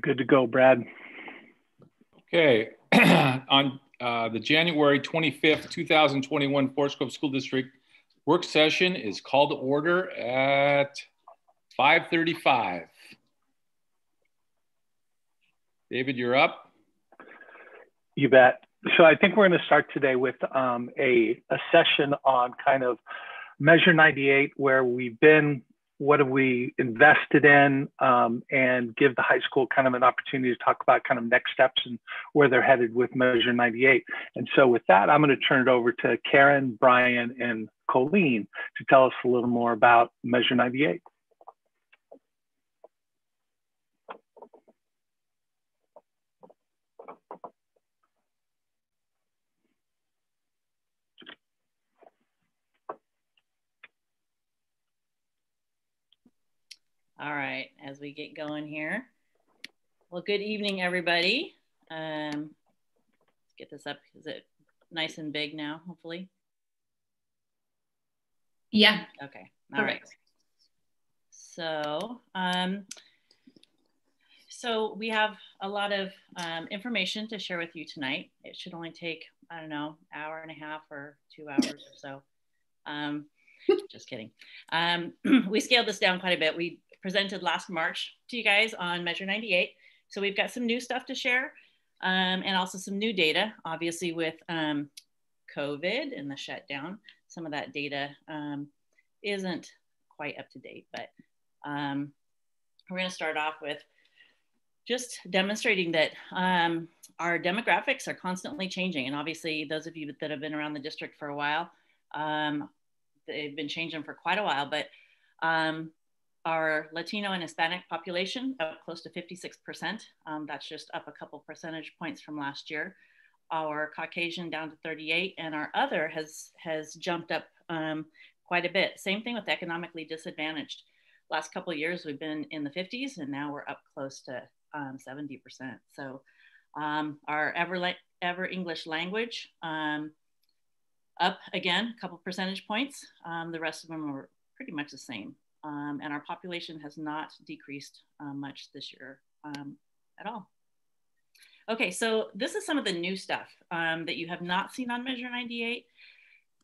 You're good to go, Brad. Okay, on uh, the January 25th, 2021 Forest Grove School District work session is called to order at 5.35. David, you're up. You bet. So I think we're going to start today with um, a, a session on kind of Measure 98, where we've been what have we invested in um, and give the high school kind of an opportunity to talk about kind of next steps and where they're headed with Measure 98. And so with that, I'm going to turn it over to Karen, Brian, and Colleen to tell us a little more about Measure 98. All right, as we get going here. Well, good evening, everybody. Um, let's get this up. Is it nice and big now, hopefully? Yeah. Okay, all right. So, um, so we have a lot of um, information to share with you tonight. It should only take, I don't know, hour and a half or two hours or so. Um, just kidding. Um, we scaled this down quite a bit. We presented last March to you guys on Measure 98. So we've got some new stuff to share um, and also some new data, obviously with um, COVID and the shutdown. Some of that data um, isn't quite up to date, but um, we're gonna start off with just demonstrating that um, our demographics are constantly changing. And obviously those of you that have been around the district for a while, um, they've been changing for quite a while, but um, our Latino and Hispanic population up close to 56%. Um, that's just up a couple percentage points from last year. Our Caucasian down to 38 and our other has, has jumped up um, quite a bit. Same thing with economically disadvantaged. Last couple years we've been in the 50s and now we're up close to um, 70%. So um, our ever, ever English language um, up again, a couple percentage points. Um, the rest of them are pretty much the same um, and our population has not decreased uh, much this year um, at all. Okay, so this is some of the new stuff um, that you have not seen on Measure 98.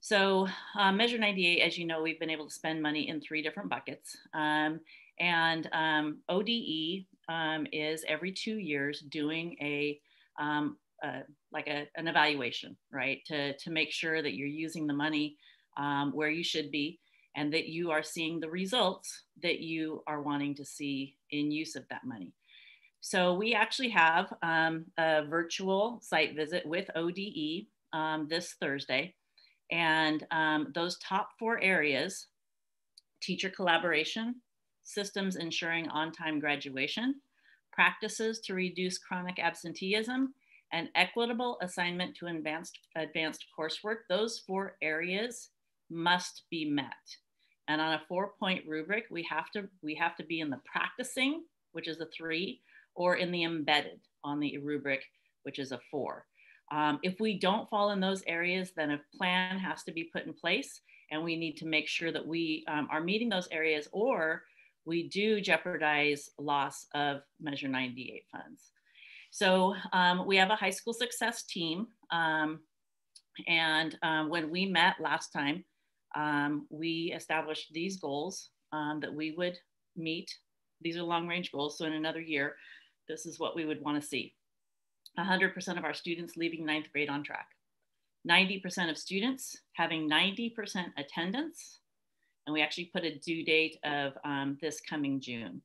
So uh, Measure 98, as you know, we've been able to spend money in three different buckets. Um, and um, ODE um, is every two years doing a, uh, like a, an evaluation, right? To, to make sure that you're using the money where you should be and that you are seeing the results that you are wanting to see in use of that money. So we actually have um, a virtual site visit with ODE um, this Thursday. And um, those top four areas, teacher collaboration, systems ensuring on-time graduation, practices to reduce chronic absenteeism, and equitable assignment to advanced, advanced coursework, those four areas must be met. And on a four point rubric, we have to we have to be in the practicing, which is a three, or in the embedded on the rubric, which is a four. Um, if we don't fall in those areas, then a plan has to be put in place, and we need to make sure that we um, are meeting those areas, or we do jeopardize loss of Measure 98 funds. So um, we have a high school success team, um, and um, when we met last time, um, we established these goals um, that we would meet. These are long range goals. So in another year, this is what we would want to see. 100% of our students leaving ninth grade on track. 90% of students having 90% attendance. And we actually put a due date of um, this coming June.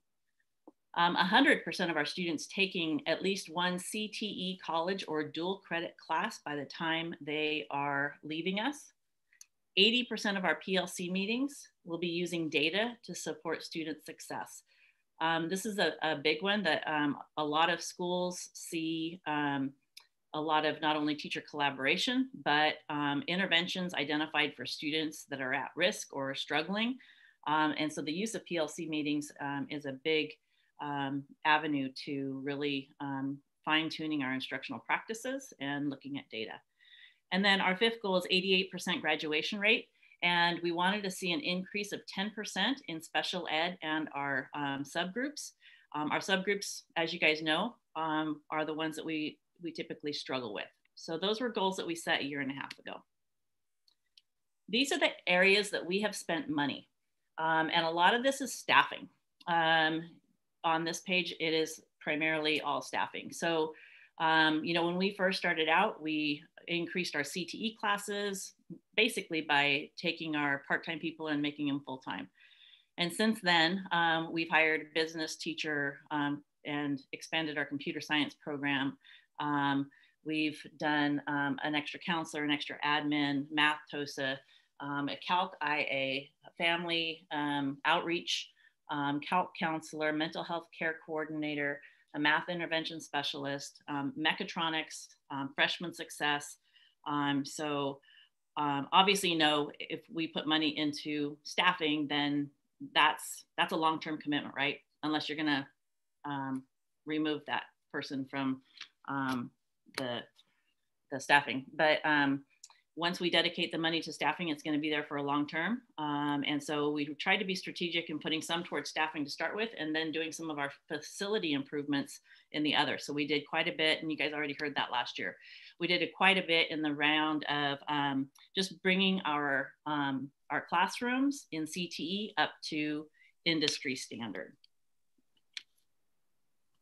100% um, of our students taking at least one CTE college or dual credit class by the time they are leaving us. 80% of our PLC meetings will be using data to support student success. Um, this is a, a, big one that um, a lot of schools see um, a lot of not only teacher collaboration, but um, interventions identified for students that are at risk or struggling. Um, and so the use of PLC meetings um, is a big avenue to really fine tuning our instructional practices and looking at data. And then our fifth goal is 88% graduation rate. And we wanted to see an increase of 10% in special ed and our um, subgroups. Um, our subgroups, as you guys know, um, are the ones that we, we typically struggle with. So those were goals that we set a year and a half ago. These are the areas that we have spent money. Um, and a lot of this is staffing. Um, on this page, it is primarily all staffing. So, um, you know, when we first started out, we increased our CTE classes basically by taking our part-time people and making them full-time. And since then, um, we've hired a business teacher um, and expanded our computer science program. Um, we've done um, an extra counselor, an extra admin, math TOSA, um, a calc IA, family outreach, calc counselor, mental health care coordinator, a math intervention specialist, mechatronics, freshman success. so obviously, you know, if we put money into staffing, then that's that's a long-term commitment, right? Unless you're gonna um, remove that person from um, the the staffing. But um, once we dedicate the money to staffing, it's going to be there for a long term. Um, and so we tried to be strategic in putting some towards staffing to start with, and then doing some of our facility improvements in the other. So we did quite a bit, and you guys already heard that last year. We did it quite a bit in the round of um, just bringing our um, our classrooms in CTE up to industry standard.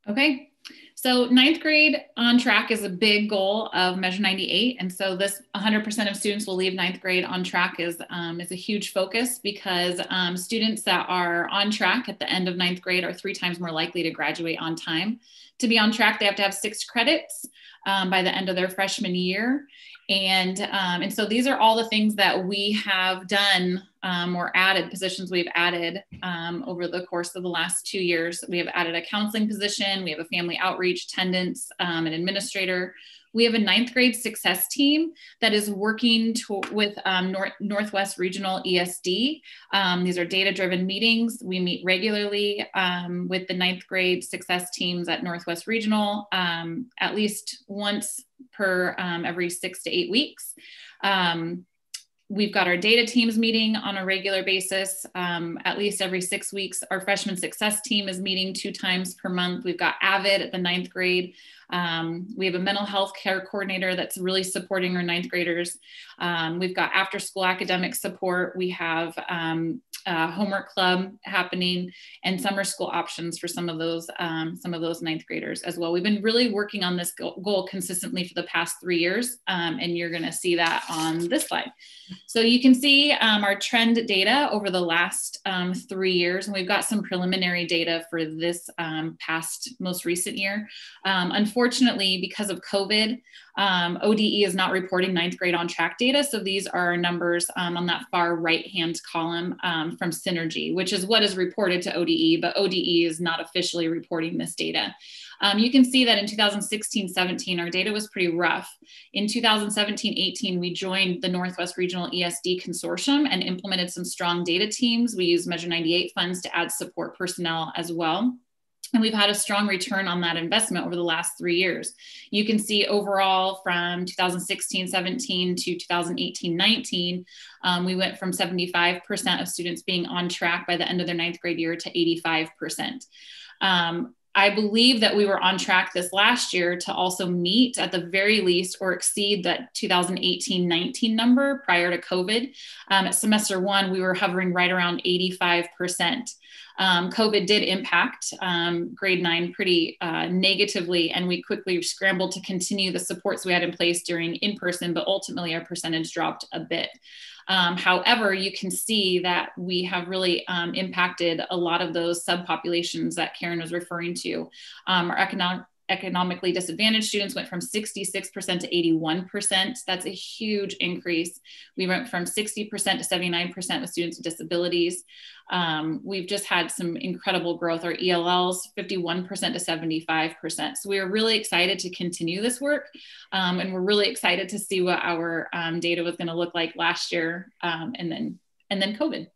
Okay, so ninth grade on track is a big goal of Measure 98. And so this 100% of students will leave ninth grade on track is, um, is a huge focus because um, students that are on track at the end of ninth grade are three times more likely to graduate on time. To be on track, they have to have six credits um, by the end of their freshman year. And, um, and so these are all the things that we have done um, or added positions we've added um, over the course of the last two years. We have added a counseling position, we have a family outreach, attendance, um, an administrator. We have a ninth grade success team that is working to, with um, North, Northwest Regional ESD. Um, these are data driven meetings. We meet regularly um, with the ninth grade success teams at Northwest Regional at least once per every six to eight weeks. Um, we've got our data teams meeting on a regular basis, um, at least every six weeks. Our freshman success team is meeting two times per month. We've got AVID at the ninth grade. Um, we have a mental health care coordinator that's really supporting our ninth graders. Um, we've got after school academic support. We have um, homework club happening and summer school options for some of those um, some of those ninth graders as well. We've been really working on this goal consistently for the past three years, um, and you're going to see that on this slide. So you can see um, our trend data over the last three years, and we've got some preliminary data for this past most recent year. unfortunately, unfortunately, because of COVID, um, ODE is not reporting ninth grade on track data. So these are numbers um, on that far right hand column um, from Synergy, which is what is reported to ODE, but ODE is not officially reporting this data. Um, you can see that in 2016 17, our data was pretty rough. In 2017 18, we joined the Northwest Regional ESD Consortium and implemented some strong data teams. We used Measure 98 funds to add support personnel as well. And we've had a strong return on that investment over the last three years. You can see overall from 2016 17 to 2018 19, um, we went from 75% of students being on track by the end of their ninth grade year to 85%. Um, I believe that we were on track this last year to also meet at the very least or exceed that 2018 19 number prior to COVID. Um, at semester one, we were hovering right around 85%. Um, COVID did impact um, grade nine pretty uh, negatively, and we quickly scrambled to continue the supports we had in place during in person, but ultimately our percentage dropped a bit. Um, however, you can see that we have really um, impacted a lot of those subpopulations that Karen was referring to. Um, our economic economically disadvantaged students went from 66% to 81%. That's a huge increase. We went from 60% to 79% with students with disabilities. Um, we've just had some incredible growth. Our ELLs, 51% to 75%. So we are really excited to continue this work. Um, and we're really excited to see what our um, data was gonna look like last year um, and then and then COVID.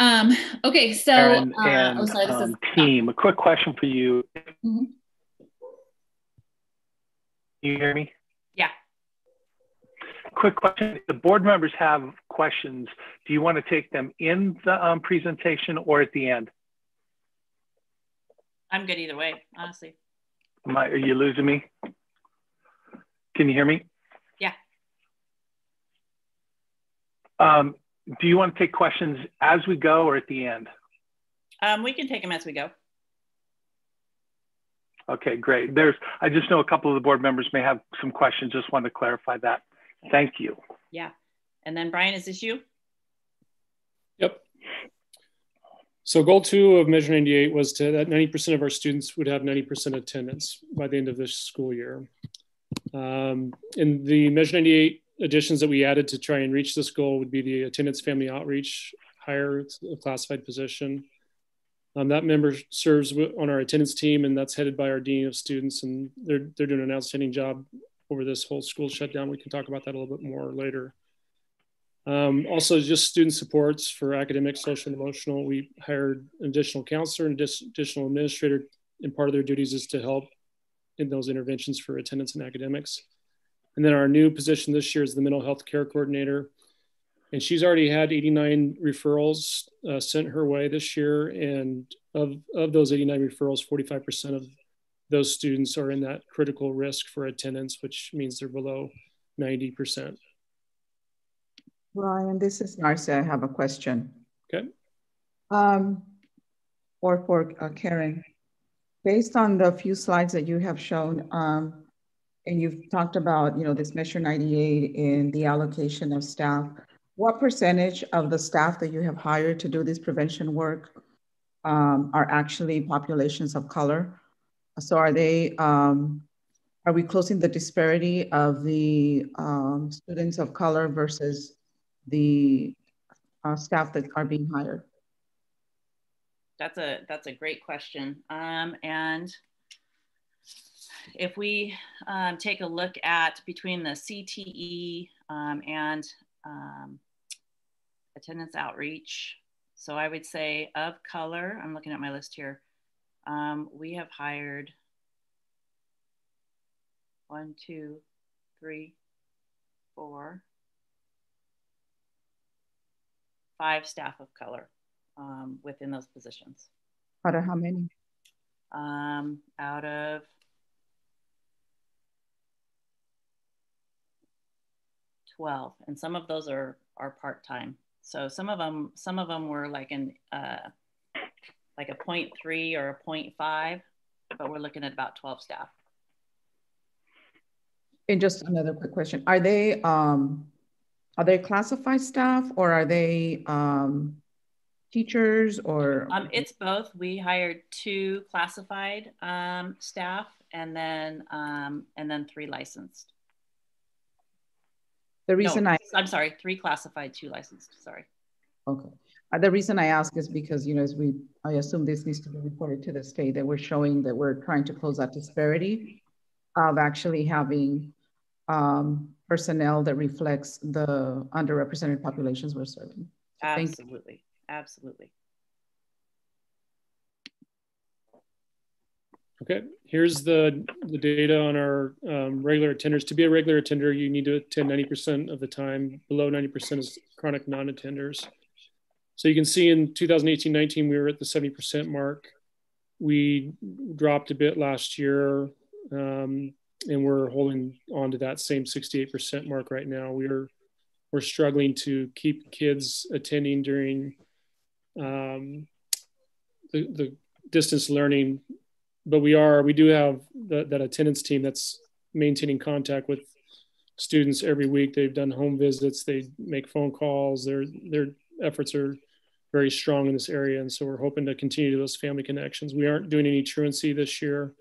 Um, okay, so Aaron uh, and oh, sorry, um, is, team, a quick question for you. Mm-hmm. You hear me? Yeah. quick question. If the board members have questions, do you want to take them in the um, presentation or at the end? I'm good either way, honestly. Am I, are you losing me? Can you hear me? Yeah. Um, do you want to take questions as we go or at the end? Um, we can take them as we go. Okay, great. There's, I just know a couple of the board members may have some questions. Just want to clarify that. Thank you. Yeah. And then Brian, is this you? Yep. So goal two of Measure 98 was to that 90% of our students would have 90% attendance by the end of this school year. Um, and the Measure 98 additions that we added to try and reach this goal would be the attendance family outreach, hire a classified position. Um, that member serves on our attendance team, and that's headed by our dean of students, and they're they're doing an outstanding job over this whole school shutdown. We can talk about that a little bit more later. Um, also, just student supports for academic, social, and emotional. We hired an additional counselor and additional administrator, and part of their duties is to help in those interventions for attendance and academics. And then our new position this year is the mental health care coordinator. And she's already had 89 referrals uh, sent her way this year. And of, of those 89 referrals, 45% of those students are in that critical risk for attendance, which means they're below 90%. Ryan, this is Marcia. I have a question. Okay. Um, or for uh, Karen, based on the few slides that you have shown, um, and you've talked about, you know, this Measure 98 in the allocation of staff, what percentage of the staff that you have hired to do this prevention work um, are actually populations of color? So are they, um, are we closing the disparity of the um, students of color versus the uh, staff that are being hired? That's a that's a great question. Um, and if we um, take a look at between the CTE um, and um, attendance outreach, so I would say of color, I'm looking at my list here, um, we have hired one, two, three, four, five staff of color um, within those positions. Out of how many? Um, out of twelve, and some of those are are part time. So some of them some of them were like an uh, like a 0.3 or a 0.5, but we're looking at about 12 staff. And just another quick question: Are they um, are they classified staff or are they um, teachers or? Um, it's both. We hired two classified um, staff and then um, and then three licensed. The reason no, I I'm sorry, three classified, two licensed. Sorry. Okay. Uh, the reason I ask is because you know as we I assume this needs to be reported to the state that we're showing that we're trying to close that disparity of actually having um, personnel that reflects the underrepresented populations we're serving. Absolutely, absolutely. Okay, here's the, the data on our um, regular attenders. To be a regular attender, you need to attend 90% of the time. Below 90% is chronic non-attenders. So you can see in 2018-19, we were at the 70% mark. We dropped a bit last year. Um, and we're holding on to that same 68% mark right now. We're we're struggling to keep kids attending during um, the, the distance learning, but we are we do have the, that attendance team that's maintaining contact with students every week. They've done home visits, they make phone calls. Their their efforts are very strong in this area, and so we're hoping to continue those family connections. We aren't doing any truancy this year.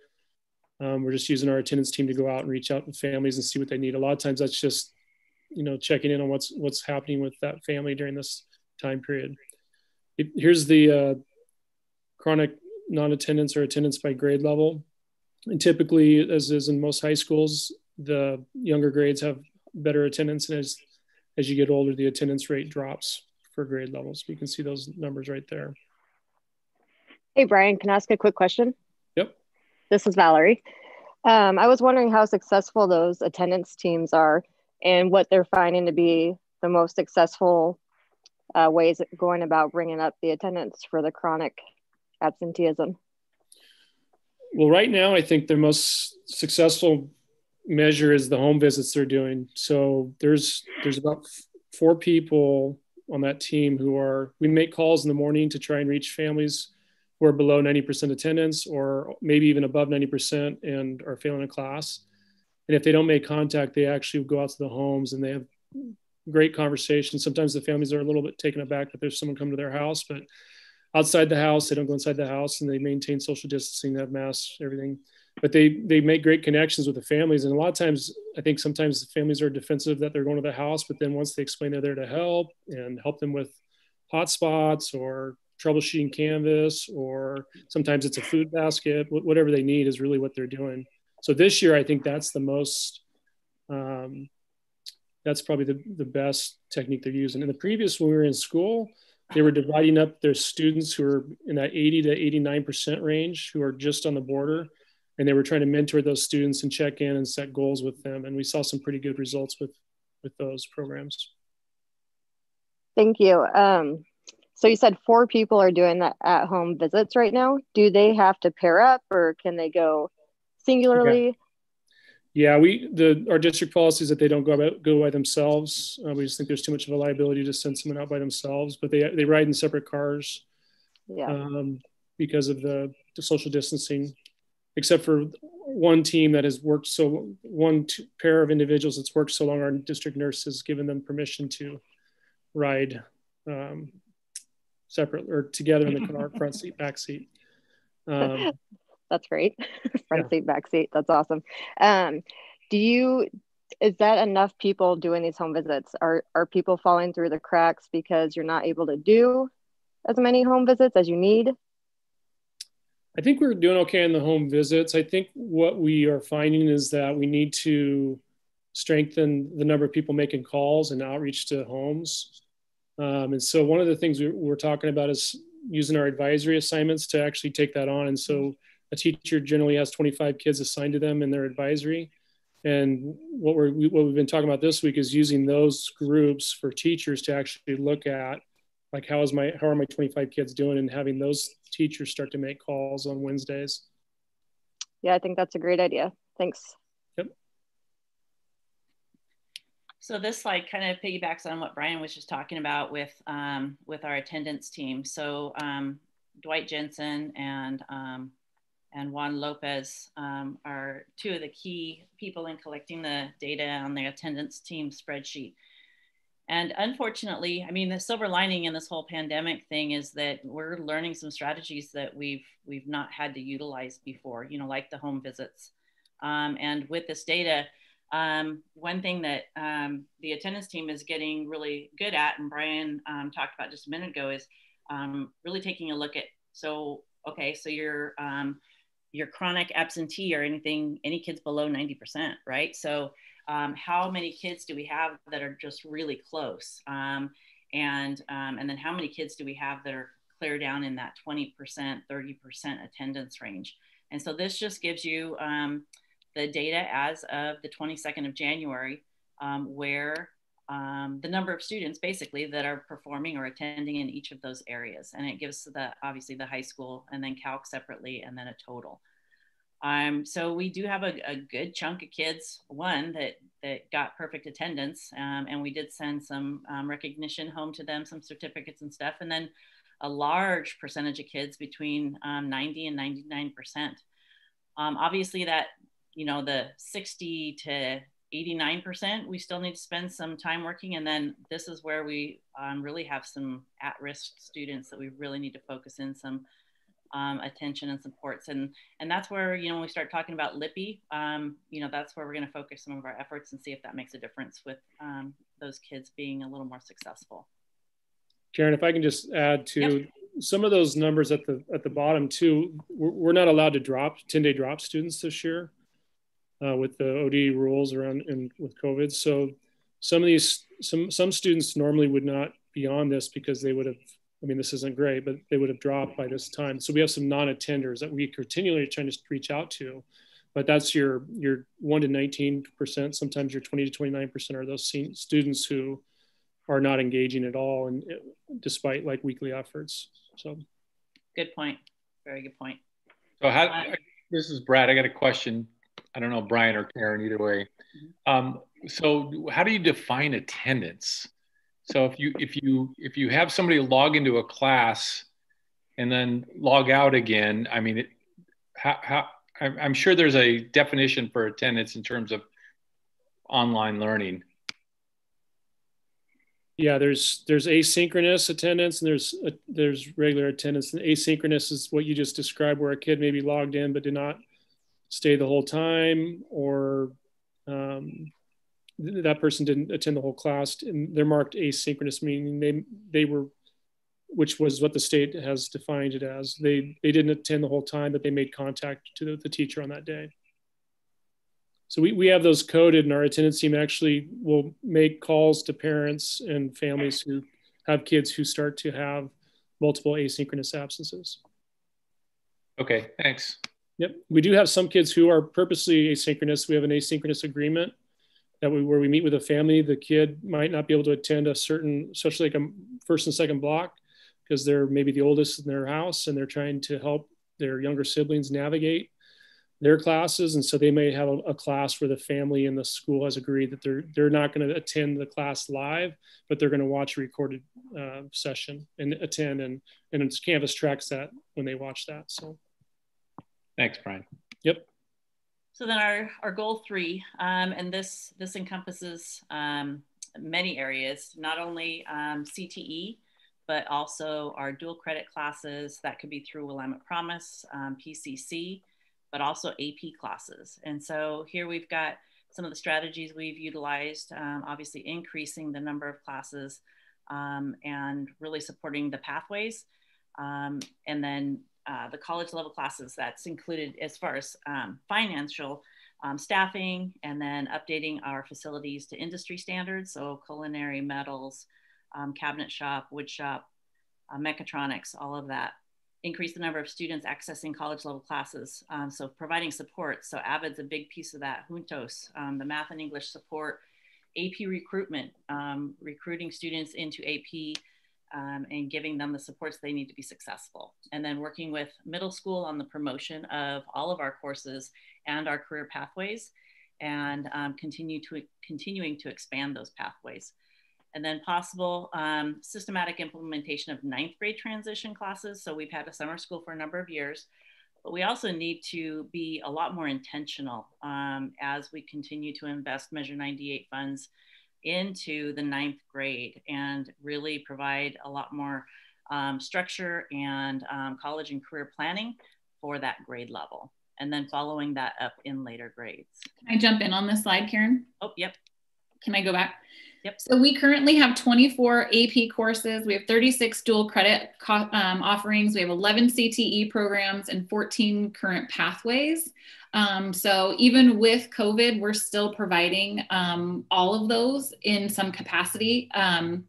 Um, we're just using our attendance team to go out and reach out to families and see what they need. A lot of times that's just, you know, checking in on what's what's happening with that family during this time period. It, here's the uh, chronic non-attendance or attendance by grade level. And typically, as is in most high schools, the younger grades have better attendance, and as as you get older, the attendance rate drops for grade levels. You can see those numbers right there. Hey, Brian, can I ask a quick question? Yep. This is Valerie. Um, I was wondering how successful those attendance teams are and what they're finding to be the most successful uh, ways going about bringing up the attendance for the chronic absenteeism? Well, right now, I think the most successful measure is the home visits they're doing. So there's there's about four people on that team who are we make calls in the morning to try and reach families who are below 90% attendance or maybe even above 90% and are failing a class. And if they don't make contact, they actually go out to the homes and they have great conversations. Sometimes the families are a little bit taken aback that there's someone come to their house, but outside the house, they don't go inside the house and they maintain social distancing, they have masks, everything. But they they make great connections with the families. And a lot of times I think sometimes the families are defensive that they're going to the house, but then once they explain they're there to help and help them with hotspots or troubleshooting canvas or sometimes it's a food basket whatever they need is really what they're doing so this year i think that's the most um, that's probably the, the best technique they're using. In the previous, when we were in school, they were dividing up their students who are in that 80 to 89% range, who are just on the border. And they were trying to mentor those students and check in and set goals with them. And we saw some pretty good results with, with those programs. Thank you. Um, so you said four people are doing that at home visits right now. Do they have to pair up or can they go singularly? Yeah, we the our district policy is that they don't go about, go by themselves. Uh, we just think there's too much of a liability to send someone out by themselves. But they they ride in separate cars. Yeah. Um, because of the, the social distancing, except for one team that has worked so one pair of individuals that's worked so long. Our district nurse has given them permission to ride um, separate or together in the car, front seat, back seat. Um, that's great. Front yeah. seat, back seat. That's awesome. Um, do you is that enough people doing these home visits? Are are people falling through the cracks because you're not able to do as many home visits as you need? I think we're doing okay in the home visits. I think what we are finding is that we need to strengthen the number of people making calls and outreach to homes. Um, and so one of the things we, are talking about is using our advisory assignments to actually take that on. And so a teacher generally has 25 kids assigned to them in their advisory. And what we're what we've been talking about this week is using those groups for teachers to actually look at like how is my how are my 25 kids doing and having those teachers start to make calls on Wednesdays. Yeah, I think that's a great idea. Thanks. Yep. So this slide kind of piggybacks on what Brian was just talking about with um, with our attendance team. So um, Dwight Jensen and um, and Juan Lopez um, are two of the key people in collecting the data on the attendance team spreadsheet. And unfortunately, I mean, the silver lining in this whole pandemic thing is that we're learning some strategies that we've we've not had to utilize before. You know, like the home visits. Um, and with this data, um, one thing that um, the attendance team is getting really good at, and Brian um, talked about just a minute ago, is um, really taking a look at. So, okay, so you're um, your chronic absentee or anything, any kids below 90%, right? So um, how many kids do we have that are just really close? Um, and, um, and then how many kids do we have that are clear down in that 20%, 30% attendance range? And so this just gives you um, the data as of the 22nd of January, um, where um, the number of students basically that are performing or attending in each of those areas. And it gives the obviously the high school and then calc separately and then a total. Um, so we do have a, a, good chunk of kids, one that, that got perfect attendance. Um, and we did send some um, recognition home to them, some certificates and stuff. And then a large percentage of kids between um, 90 and 99%. Um, obviously that, you know, the 60 to 89%, we still need to spend some time working. And then this is where we um, really have some at-risk students that we really need to focus in some um, attention and supports. And, and that's where, you know, when we start talking about LIPI, um, you know, that's where we're going to focus some of our efforts and see if that makes a difference with um, those kids being a little more successful. Karen, if I can just add to yep. some of those numbers at the at the bottom too, we're, we're not allowed to drop 10 day drop students this year uh, with the OD rules around and with COVID. So some of these, some, some students normally would not be on this because they would have, I mean, this isn't great, but they would have dropped by this time. So we have some non-attenders that we continually trying to reach out to. but that's your your one to 19 percent. Sometimes your 20 to 29 percent are those students who are not engaging at all, and despite like weekly efforts. So, good point. Very good point. So how? Uh, this is Brad. I got a question. I don't know Brian or Karen either way. Mm-hmm. Um, so how do you define attendance? So if you if you if you have somebody log into a class and then log out again, I mean, it, how, how I'm sure there's a definition for attendance in terms of online learning. Yeah, there's there's asynchronous attendance and there's uh, there's regular attendance. And asynchronous is what you just described, where a kid maybe logged in but did not stay the whole time, or um, th- that person didn't attend the whole class. And they're marked asynchronous, meaning they they were, which was what the state has defined it as. They they didn't attend the whole time, but they made contact to the, the teacher on that day. So we, we have those coded and our attendance team actually will make calls to parents and families who have kids who start to have multiple asynchronous absences. Okay, thanks. Yep, we do have some kids who are purposely asynchronous. We have an asynchronous agreement that we, where we meet with a family. The kid might not be able to attend a certain, especially like a first and second block, because they're maybe the oldest in their house and they're trying to help their younger siblings navigate their classes and so they may have a, a, class where the family and the school has agreed that they're they're not going to attend the class live but they're going to watch a recorded uh, session and attend and and canvas tracks that when they watch that so thanks brian yep so then our our goal three um, and this this encompasses um, many areas not only um, cte but also our dual credit classes that could be through willamette promise um, pcc but also AP classes. And so here we've got some of the strategies we've utilized, um, obviously increasing the number of classes um, and really supporting the pathways. Um, and then uh, the college level classes that's included as far as um, financial um, staffing and then updating our facilities to industry standards. So culinary, metals, um, cabinet shop, wood shop, uh, mechatronics, all of that increase the number of students accessing college level classes. Um, so providing support. So AVID's a big piece of that. Juntos, um, the math and English support, AP recruitment, um, recruiting students into AP um, and giving them the supports they need to be successful. And then working with middle school on the promotion of all of our courses and our career pathways and um, continue to continuing to expand those pathways and then possible um, systematic implementation of ninth grade transition classes. So we've had a summer school for a number of years, but we also need to be a lot more intentional um, as we continue to invest Measure 98 funds into the ninth grade and really provide a lot more um, structure and um, college and career planning for that grade level. And then following that up in later grades. Can I jump in on this slide, Karen? Oh, yep. Can I go back? Yep. So we currently have 24 AP courses. We have 36 dual credit um, offerings. We have 11 CTE programs and 14 current pathways. Um, so even with COVID, we're still providing um, all of those in some capacity. Um,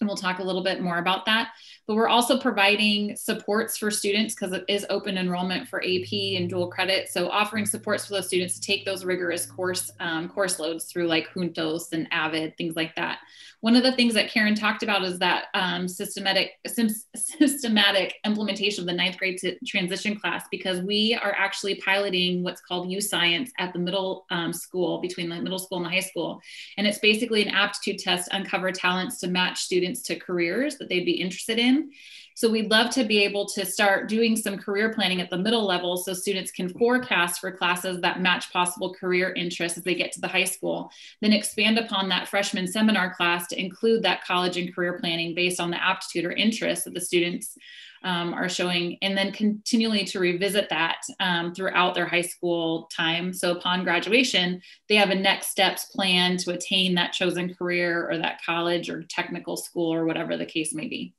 and we'll talk a little bit more about that. But we're also providing supports for students because it is open enrollment for AP and dual credit. So offering supports for those students to take those rigorous course um, course loads through like Juntos and Avid, things like that. One of the things that Karen talked about is that um, systematic systematic implementation of the ninth grade transition class because we are actually piloting what's called YouScience at the middle um, school between the middle school and the high school, and it's basically an aptitude test uncover talents to match students to careers that they'd be interested in. So we'd love to be able to start doing some career planning at the middle level so students can forecast for classes that match possible career interests as they get to the high school. Then expand upon that freshman seminar class to include that college and career planning based on the aptitude or interests that the students um, are showing, and then continually to revisit that um, throughout their high school time. So upon graduation, they have a next steps plan to attain that chosen career or that college or technical school or whatever the case may be.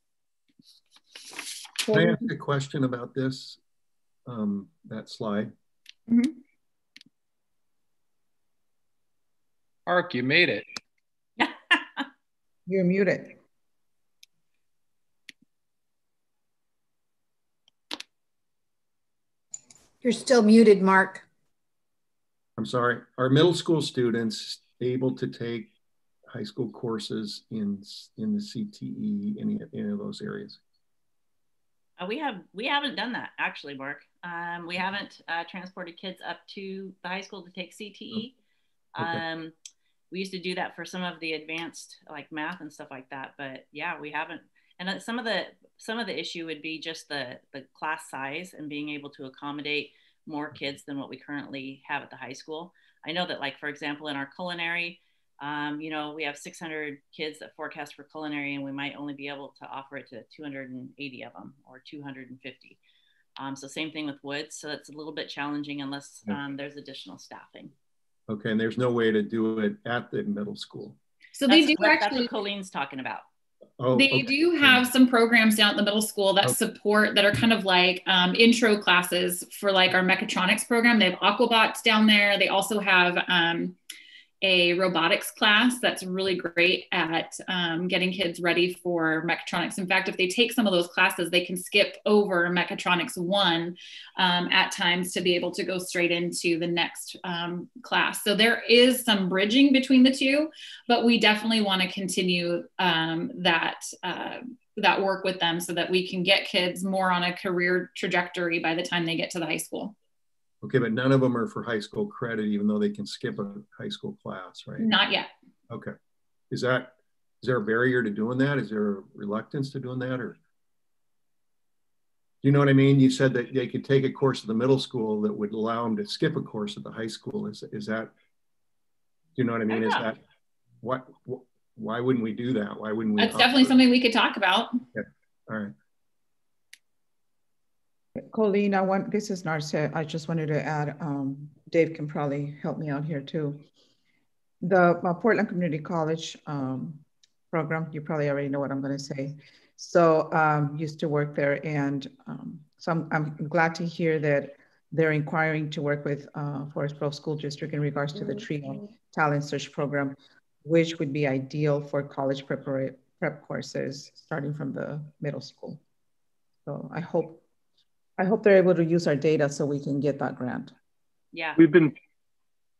Can I ask a question about this, um, that slide? Mm -hmm. Mark, you made it. You're muted. You're still muted, Mark. I'm sorry, are middle school students able to take high school courses in in the CTE, any, any of those areas? Uh, we have we haven't done that actually, Mark. Um, we haven't uh, transported kids up to the high school to take CTE. Okay. Um, we used to do that for some of the advanced like math and stuff like that, but yeah, we haven't. And some of the some of the issue would be just the the class size and being able to accommodate more kids than what we currently have at the high school. I know that like for example in our culinary, um, you know, we have 600 kids that forecast for culinary, and we might only be able to offer it to 280 of them or 250. Um, so same thing with woods. So it's a little bit challenging unless um, there's additional staffing. Okay, and there's no way to do it at the middle school. So that's they do what, actually. That's what Colleen's talking about. Oh, they okay. do have some programs down at the middle school that okay. support that are kind of like um, intro classes for like our mechatronics program. They have Aquabots down there. They also have um, a robotics class that's really great at um, getting kids ready for mechatronics. In fact, if they take some of those classes, they can skip over mechatronics one um, at times to be able to go straight into the next um, class. So there is some bridging between the two, but we definitely want to continue um, that. Uh, that work with them so that we can get kids more on a career trajectory by the time they get to the high school. Okay, but none of them are for high school credit, even though they can skip a high school class, right? Not yet. Okay. Is that is there a barrier to doing that? Is there a reluctance to doing that, or do you know what I mean? You said that they could take a course at the middle school that would allow them to skip a course at the high school. Is is that? Do you know what I mean? I is that what? Why wouldn't we do that? Why wouldn't we? That's definitely something we could talk about. Yeah. All right. Colleen, I want, this is Narset. I just wanted to add, um, Dave can probably help me out here too. The uh, Portland Community College um, program, you probably already know what I'm gonna say. So um, used to work there and um, so I'm, I'm, glad to hear that they're inquiring to work with uh, Forest Grove School District in regards to the TRIO Talent Search Program, which would be ideal for college prep, prep courses starting from the middle school. So I hope I hope they're able to use our data so we can get that grant. Yeah. We've been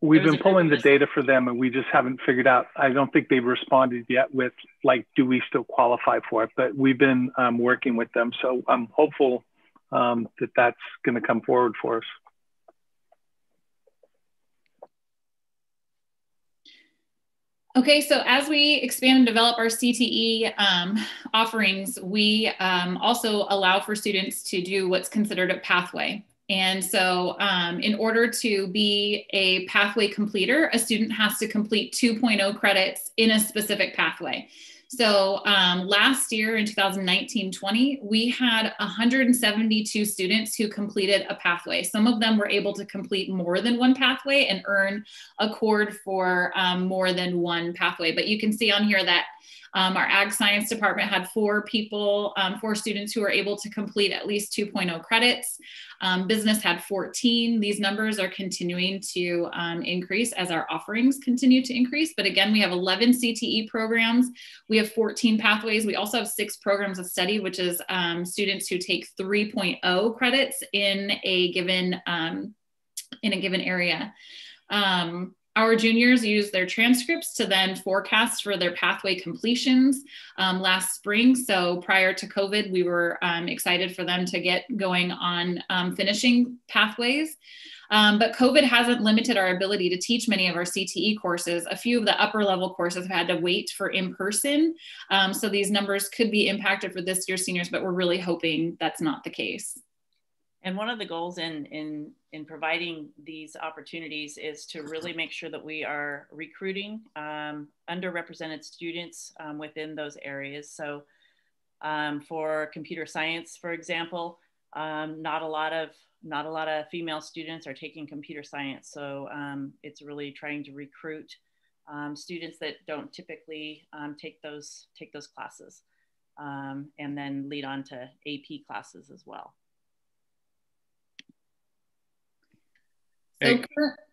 we've been pulling the data for them and we just haven't figured out i don't think they've responded yet with like do we still qualify for it but we've been um, working with them so i'm hopeful um, that that's going to come forward for us Okay, so as we expand and develop our CTE um, offerings, we um, also allow for students to do what's considered a pathway. And so, um, in order to be a pathway completer, a student has to complete 2.0 credits in a specific pathway. So um, last year in 2019 20, we had 172 students who completed a pathway. Some of them were able to complete more than one pathway and earn a cord for um, more than one pathway. But you can see on here that um, our ag science department had four people, um, four students who were able to complete at least 2.0 credits. Um, business had 14. These numbers are continuing to um, increase as our offerings continue to increase. But again, we have 11 CTE programs. We have 14 pathways. We also have six programs of study, which is um, students who take 3.0 credits in a given um, in a given area. Um, our juniors use their transcripts to then forecast for their pathway completions um, last spring. So prior to COVID, we were um, excited for them to get going on um, finishing pathways. Um, but COVID hasn't limited our ability to teach many of our CTE courses. A few of the upper level courses have had to wait for in person. Um, so these numbers could be impacted for this year's seniors, but we're really hoping that's not the case. And one of the goals in, in, in providing these opportunities is to really make sure that we are recruiting um, underrepresented students um, within those areas. So um, for computer science, for example, um, not a lot of not a lot of female students are taking computer science. So um, it's really trying to recruit um, students that don't typically take those take those classes, and then lead on to AP classes as well. Hey,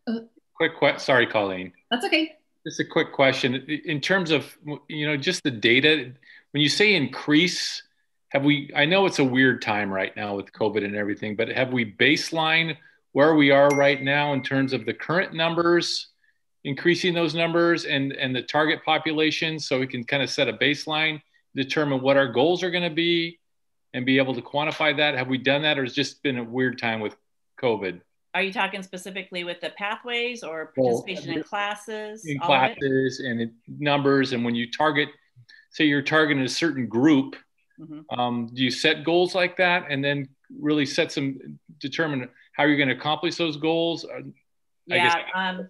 uh, quick question. Sorry, Colleen. That's okay. Just a quick question. In terms of, you know, just the data, when you say increase, have we, I know it's a weird time right now with COVID and everything, but have we baseline where we are right now in terms of the current numbers, increasing those numbers and, and the target population so we can kind of set a baseline, determine what our goals are going to be, and be able to quantify that? Have we done that or has just been a weird time with COVID? Are you talking specifically with the pathways or participation well, in classes? In classes and numbers. And when you target, say you're targeting a certain group, mm-hmm. um, do you set goals like that and then really set some, determine how you're going to accomplish those goals? Yeah. Um,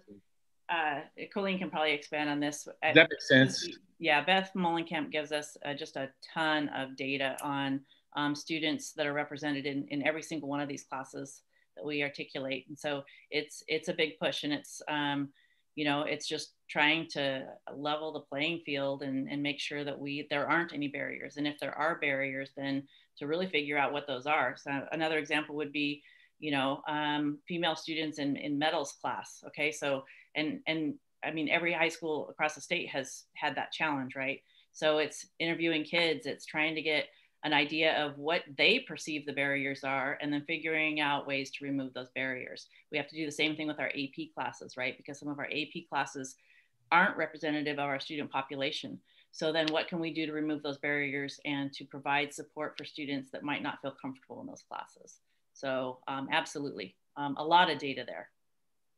uh, Colleen can probably expand on this. That makes sense. Yeah, Beth Mullenkamp gives us uh, just a ton of data on um, students that are represented in, in every single one of these classes that we articulate. And so it's it's a big push, and it's um, you know it's just trying to level the playing field and, and make sure that we there aren't any barriers, and if there are barriers, then to really figure out what those are. So another example would be you know um, female students in in metals class. Okay, so and and I mean every high school across the state has had that challenge, right? So it's interviewing kids, it's trying to get an idea of what they perceive the barriers are and then figuring out ways to remove those barriers. We have to do the same thing with our AP classes, right? Because some of our AP classes aren't representative of our student population. So then what can we do to remove those barriers and to provide support for students that might not feel comfortable in those classes? So um, absolutely, um, a lot of data there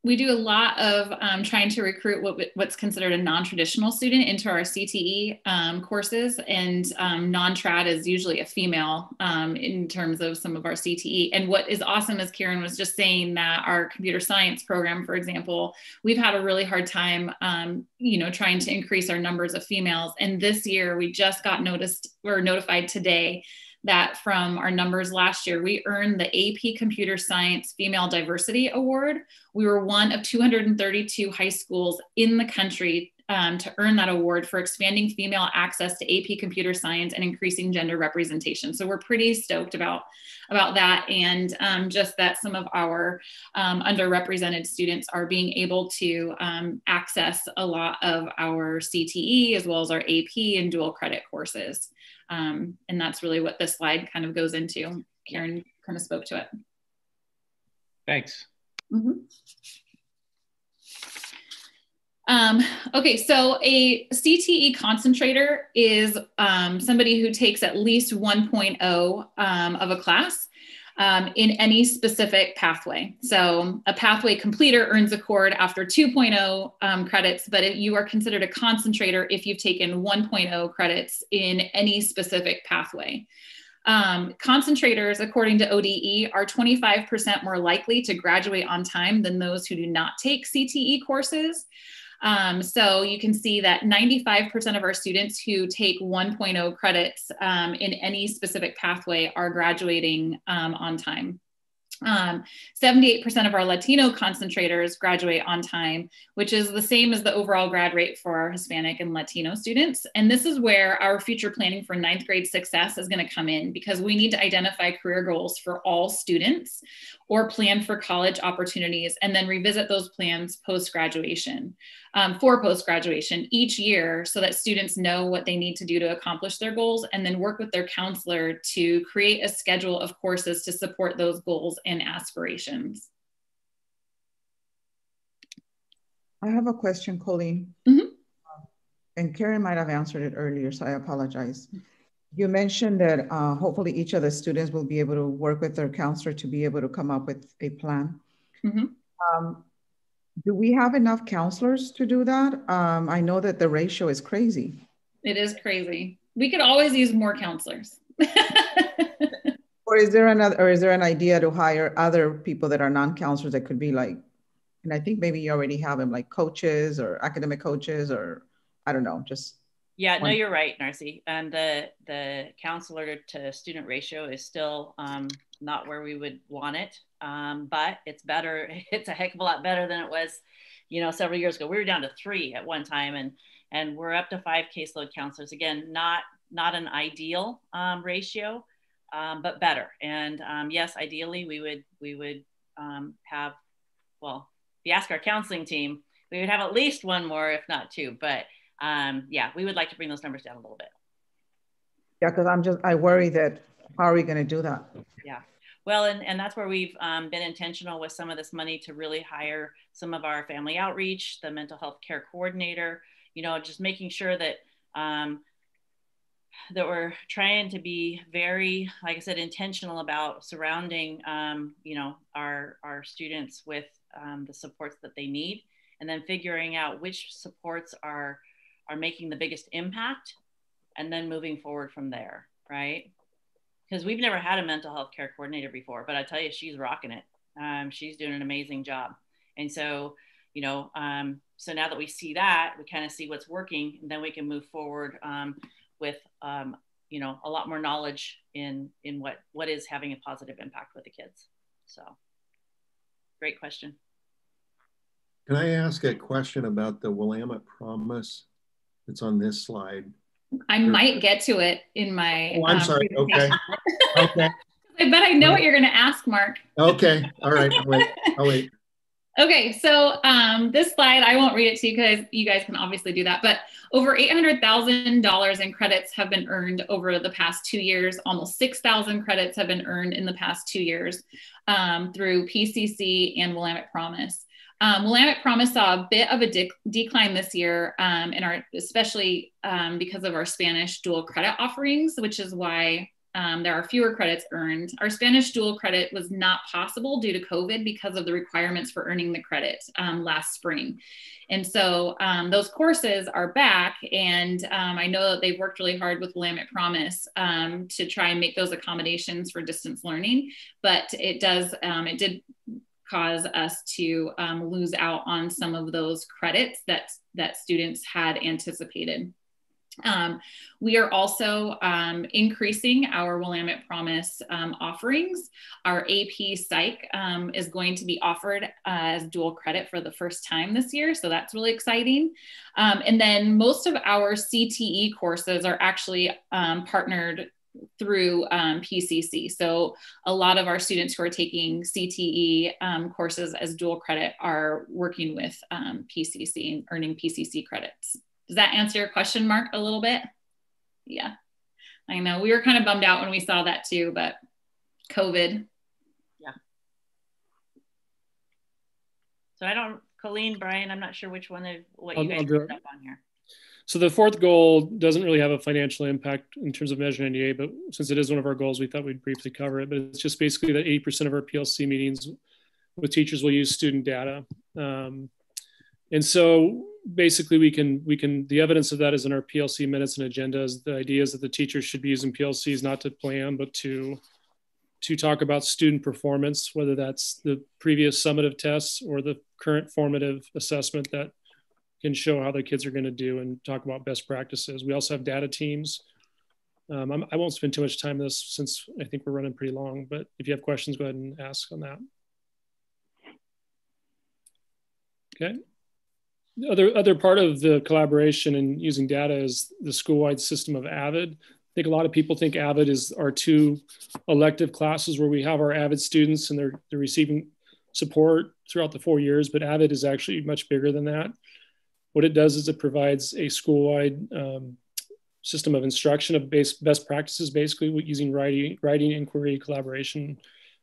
we do a lot of um, trying to recruit what, what's considered a non-traditional student into our CTE um, courses, and um, non-trad is usually a female um, in terms of some of our CTE. And what is awesome, as Karen was just saying, that our computer science program, for example, we've had a really hard time, um, you know, trying to increase our numbers of females. And this year, we just got noticed or notified today that from our numbers last year, we earned the AP Computer Science Female Diversity Award. We were one of 232 high schools in the country um, to earn that award for expanding female access to AP computer science and increasing gender representation. So we're pretty stoked about, about that and um, just that some of our um, underrepresented students are being able to um, access a lot of our CTE as well as our AP and dual credit courses. Um, and that's really what this slide kind of goes into. Karen kind of spoke to it. Thanks. Mm -hmm. Um, okay, so a CTE concentrator is um, somebody who takes at least 1.0 um, of a class um, in any specific pathway. So a pathway completer earns a cord after 2.0 um, credits, but you are considered a concentrator if you've taken 1.0 credits in any specific pathway. Um, concentrators, according to ODE, are 25% more likely to graduate on time than those who do not take CTE courses. Um, so you can see that 95% of our students who take 1.0 credits um, in any specific pathway are graduating um, on time. 78% um, of our Latino concentrators graduate on time, which is the same as the overall grad rate for our Hispanic and Latino students. And this is where our future planning for ninth grade success is going to come in because we need to identify career goals for all students or plan for college opportunities and then revisit those plans post graduation um, for post graduation each year so that students know what they need to do to accomplish their goals and then work with their counselor to create a schedule of courses to support those goals and aspirations. I have a question, Colleen. Mm -hmm. And Karen might have answered it earlier, so I apologize. You mentioned that uh, hopefully each of the students will be able to work with their counselor to be able to come up with a plan. Mm-hmm. Um, do we have enough counselors to do that? Um, I know that the ratio is crazy. It is crazy. We could always use more counselors. or is there another, or is there an idea to hire other people that are non-counselors that could be like, and I think maybe you already have them like coaches or academic coaches or I don't know, just yeah, no, you're right, Narce. And the the counselor to student ratio is still um, not where we would want it, um, but it's better. It's a heck of a lot better than it was, you know, several years ago. We were down to three at one time, and and we're up to five caseload counselors. Again, not not an ideal um, ratio, um, but better. And um, yes, ideally, we would we would um, have, well, if you ask our counseling team, we would have at least one more, if not two, but um, yeah, we would like to bring those numbers down a little bit. Yeah, because I'm just, I worry that how are we going to do that? Yeah. Well, and, and that's where we've um, been intentional with some of this money to really hire some of our family outreach, the mental health care coordinator, you know, just making sure that um, that we're trying to be very, like I said, intentional about surrounding, um, you know, our our students with um, the supports that they need, and then figuring out which supports are are making the biggest impact, and then moving forward from there, right? because we've never had a mental health care coordinator before, but I tell you, she's rocking it. Um, she's doing an amazing job. And so, you know, um, so now that we see that, we kind of see what's working, and then we can move forward um, with, um, you know, a lot more knowledge in in what what is having a positive impact with the kids. So, great question. Can I ask a question about the Willamette Promise that's on this slide? I might get to it in my. Oh, I'm um, sorry. Okay. okay. I bet I know what you're going to ask, Mark. Okay. All right. I'll wait. I'll wait. Okay, so um, this slide, I won't read it to you because you guys can obviously do that, but over $800,000 in credits have been earned over the past two years. Almost 6,000 credits have been earned in the past two years um, through PCC and Willamette Promise. Um, Willamette Promise saw a bit of a de- decline this year, um, in our especially um, because of our Spanish dual credit offerings, which is why um, there are fewer credits earned. Our Spanish dual credit was not possible due to COVID because of the requirements for earning the credit um, last spring. And so um, those courses are back, and I know that they've worked really hard with Willamette Promise to try and make those accommodations for distance learning. But it does, it did cause us to um, lose out on some of those credits that, that students had anticipated. Um, we are also um, increasing our Willamette Promise um, offerings. Our AP Psych um, is going to be offered uh, as dual credit for the first time this year, so that's really exciting. Um, and then most of our CTE courses are actually um, partnered through um, PCC. So a lot of our students who are taking CTE um, courses as dual credit are working with um, PCC and earning PCC credits. Does that answer your question, Mark, a little bit? Yeah, I know we were kind of bummed out when we saw that too, but COVID. Yeah. So I don't, Colleen, Brian, I'm not sure which one of what you I'll, guys put up on here. So the fourth goal doesn't really have a financial impact in terms of Measure 98, but since it is one of our goals, we thought we'd briefly cover it. But it's just basically that 80% of our PLC meetings with teachers will use student data. Um, and so basically we can, we can, the evidence of that is in our PLC minutes and agendas. The idea is that the teachers should be using PLCs not to plan, but to, to talk about student performance, whether that's the previous summative tests or the current formative assessment that can show how the kids are going to do and talk about best practices. We also have data teams. Um, I'm, I will not spend too much time on this since I think we're running pretty long, but if you have questions, go ahead and ask on that. Okay. The other, other part of the collaboration and using data is the school-wide system of AVID. I think a lot of people think AVID is our two elective classes where we have our AVID students and they're, they're receiving support throughout the four years, but AVID is actually much bigger than that. What it does is it provides a school-wide um, system of instruction of base, best practices, basically using writing, writing, inquiry, collaboration,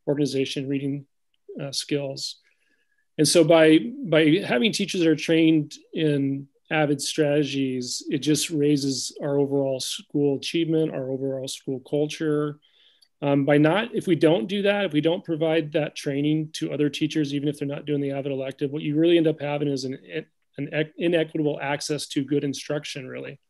organization, reading uh, skills. And so by, by having teachers that are trained in AVID strategies, it just raises our overall school achievement, our overall school culture. Um, by not, if we don't do that, if we don't provide that training to other teachers, even if they're not doing the AVID elective, what you really end up having is an an inequitable access to good instruction really.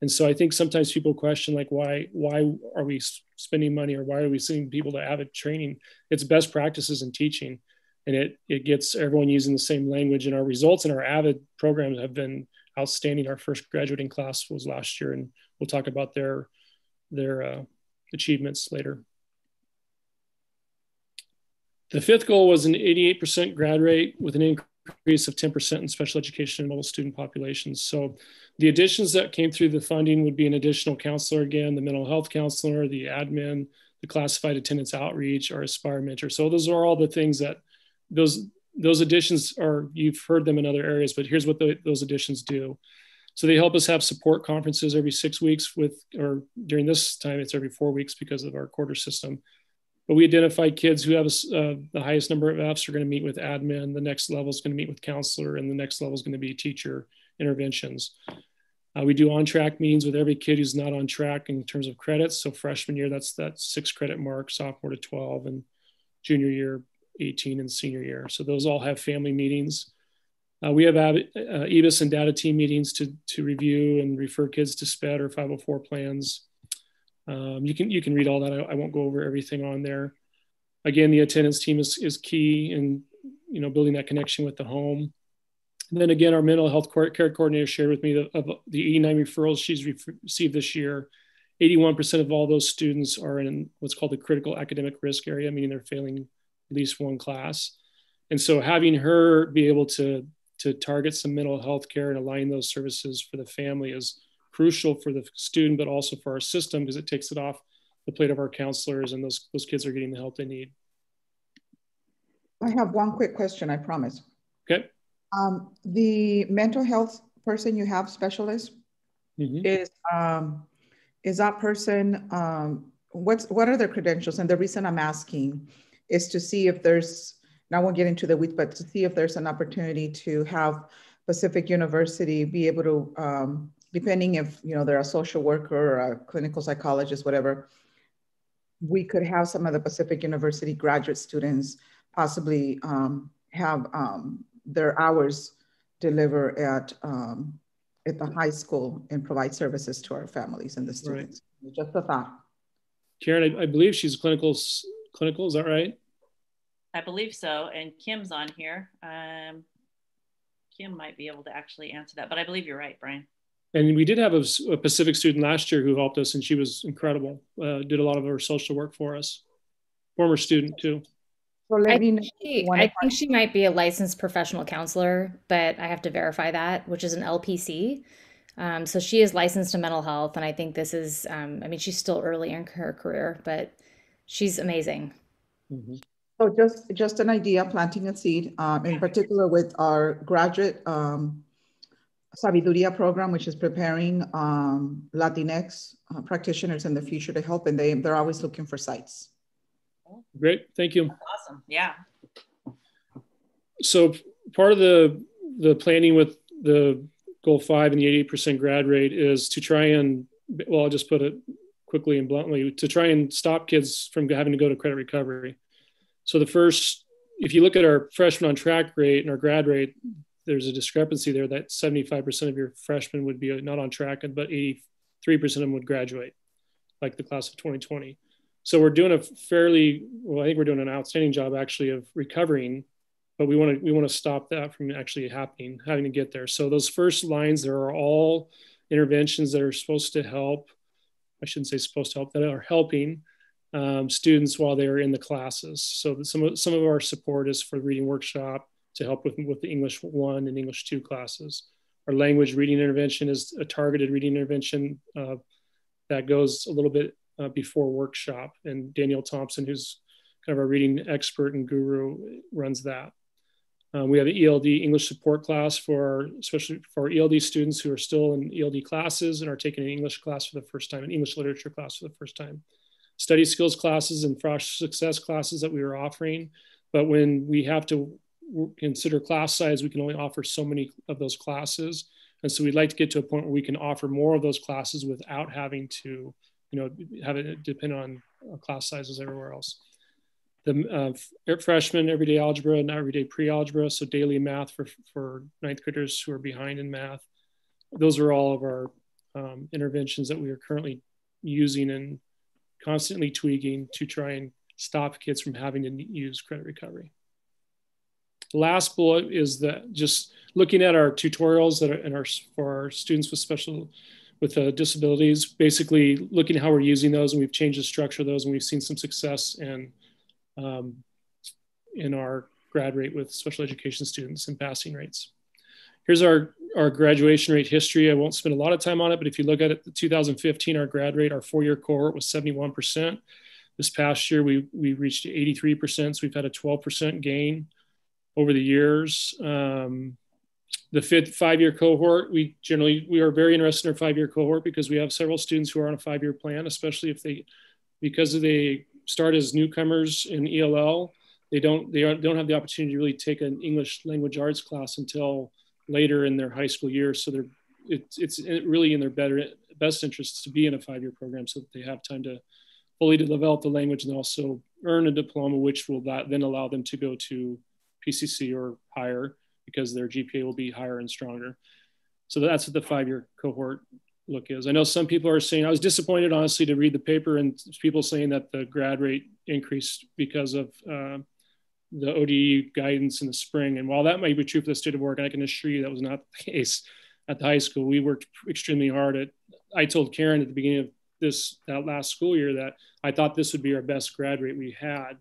And so i think sometimes people question like why why are we spending money or why are we sending people to avid training? It's best practices in teaching and it it gets everyone using the same language and our results in our avid programs have been outstanding our first graduating class was last year and we'll talk about their their uh, achievements later the fifth goal was an 88% grad rate with an increase of 10% in special education and mobile student populations. So the additions that came through the funding would be an additional counselor again, the mental health counselor, the admin, the classified attendance outreach, our Aspire mentor. So those are all the things that those those additions are you've heard them in other areas, but here's what the, those additions do. So they help us have support conferences every six weeks with, or during this time, it's every four weeks because of our quarter system. but we identify kids who have uh, the highest number of Fs are going to meet with admin. The next level is going to meet with counselor, and the next level is going to be teacher interventions. Uh, we do on track meetings with every kid who's not on track in terms of credits. So freshman year, that's that six credit mark, sophomore to 12, and junior year, 18, and senior year. So those all have family meetings. Uh, we have uh, EBIS and data team meetings to, to review and refer kids to SPED or 504 plans. Um, you can you can read all that. I, I, won't go over everything on there. Again, the attendance team is, is key in you know building that connection with the home. And then again, our mental health care coordinator shared with me the, of the 89 referrals she's received this year. 81% of all those students are in what's called the critical academic risk area, meaning they're failing at least one class. And so having her be able to, to target some mental health care and align those services for the family is crucial for the student, but also for our system because it takes it off the plate of our counselors and those, those kids are getting the help they need. I have one quick question, I promise. Okay. Um, the mental health person you have specialist mm-hmm. is um, is that person um, what's what are their credentials? And the reason I'm asking is to see if there's I won't get into the weeds, but to see if there's an opportunity to have Pacific University be able to, um, depending if you know they're a social worker or a clinical psychologist, whatever, we could have some of the Pacific University graduate students possibly um, have um, their hours deliver at um, at the high school and provide services to our families and the students. Right. Just a thought. Karen, I, I, believe she's clinical. Clinical, is that right? I believe so. And Kim's on here. Um, Kim might be able to actually answer that, but I believe you're right, Brian. And we did have a, a Pacific student last year who helped us, and she was incredible. Uh, did a lot of her social work for us. Former student too. So let I me think, she, I think she might be a licensed professional counselor, but I have to verify that, which is an LPC. Um, so she is licensed in mental health, and I think this is. Um, I mean, she's still early in her career, but she's amazing. Mm-hmm. So just just an idea, planting a seed, um, in particular with our graduate um, Sabiduria program, which is preparing um, Latinx uh, practitioners in the future to help, and they they're always looking for sites. Great, thank you. awesome, yeah. So part of the the planning with the goal five and the 88% grad rate is to try and, well, I'll just put it quickly and bluntly, to try and stop kids from having to go to credit recovery. So the first, if you look at our freshman on track rate and our grad rate, there's a discrepancy there that 75% of your freshmen would be not on track, but 83% of them would graduate, like the class of 2020. So we're doing a fairly well. I think we're doing an outstanding job actually of recovering, but we want to we want to stop that from actually happening, having to get there. So those first lines there are all interventions that are supposed to help. I shouldn't say supposed to help that are helping um, students while they are in the classes. So some of some of our support is for reading workshop to help with with the English one and English two classes. Our language reading intervention is a targeted reading intervention uh, that goes a little bit uh, before workshop. And Danielle Thompson, who's kind of our reading expert and guru, runs that. Um, we have an ELD English support class for, especially for ELD students who are still in ELD classes and are taking an English class for the first time, an English literature class for the first time. Study skills classes and Frosh success classes that we are offering. But when we have to consider class size, we can only offer so many of those classes. And so we'd like to get to a point where we can offer more of those classes without having to you know, have it depend on class sizes everywhere else. The uh, freshman everyday algebra and everyday pre-algebra, so daily math for, for ninth graders who are behind in math. Those are all of our um, interventions that we are currently using and constantly tweaking to try and stop kids from having to use credit recovery. Last bullet is that just looking at our tutorials that are in our for our students with special with uh, disabilities, basically looking how we're using those and we've changed the structure of those and we've seen some success in, um, in our grad rate with special education students and passing rates. Here's our, our graduation rate history. I won't spend a lot of time on it, but if you look at it, 2015, our grad rate, our four-year cohort was 71%. This past year, we, we reached 83%, so we've had a 12% gain over the years. Um, the fifth five-year cohort, we generally we are very interested in our five-year cohort because we have several students who are on a five-year plan, especially if they because they start as newcomers in ELL, they don't they don't have the opportunity to really take an English language arts class until later in their high school year. So they're it's it's really in their better best interests to be in a five year program so that they have time to fully develop the language and also earn a diploma, which will then allow them to go to PCC or higher because their GPA will be higher and stronger. So that's what the five year cohort look is. I know some people are saying, I was disappointed, honestly, to read the paper and people saying that the grad rate increased because of uh, the ODE guidance in the spring. And while that might be true for the state of Oregon, I can assure you that was not the case at the high school. We worked extremely hard at, I told Karen at the beginning of this, that last school year that I thought this would be our best grad rate we had.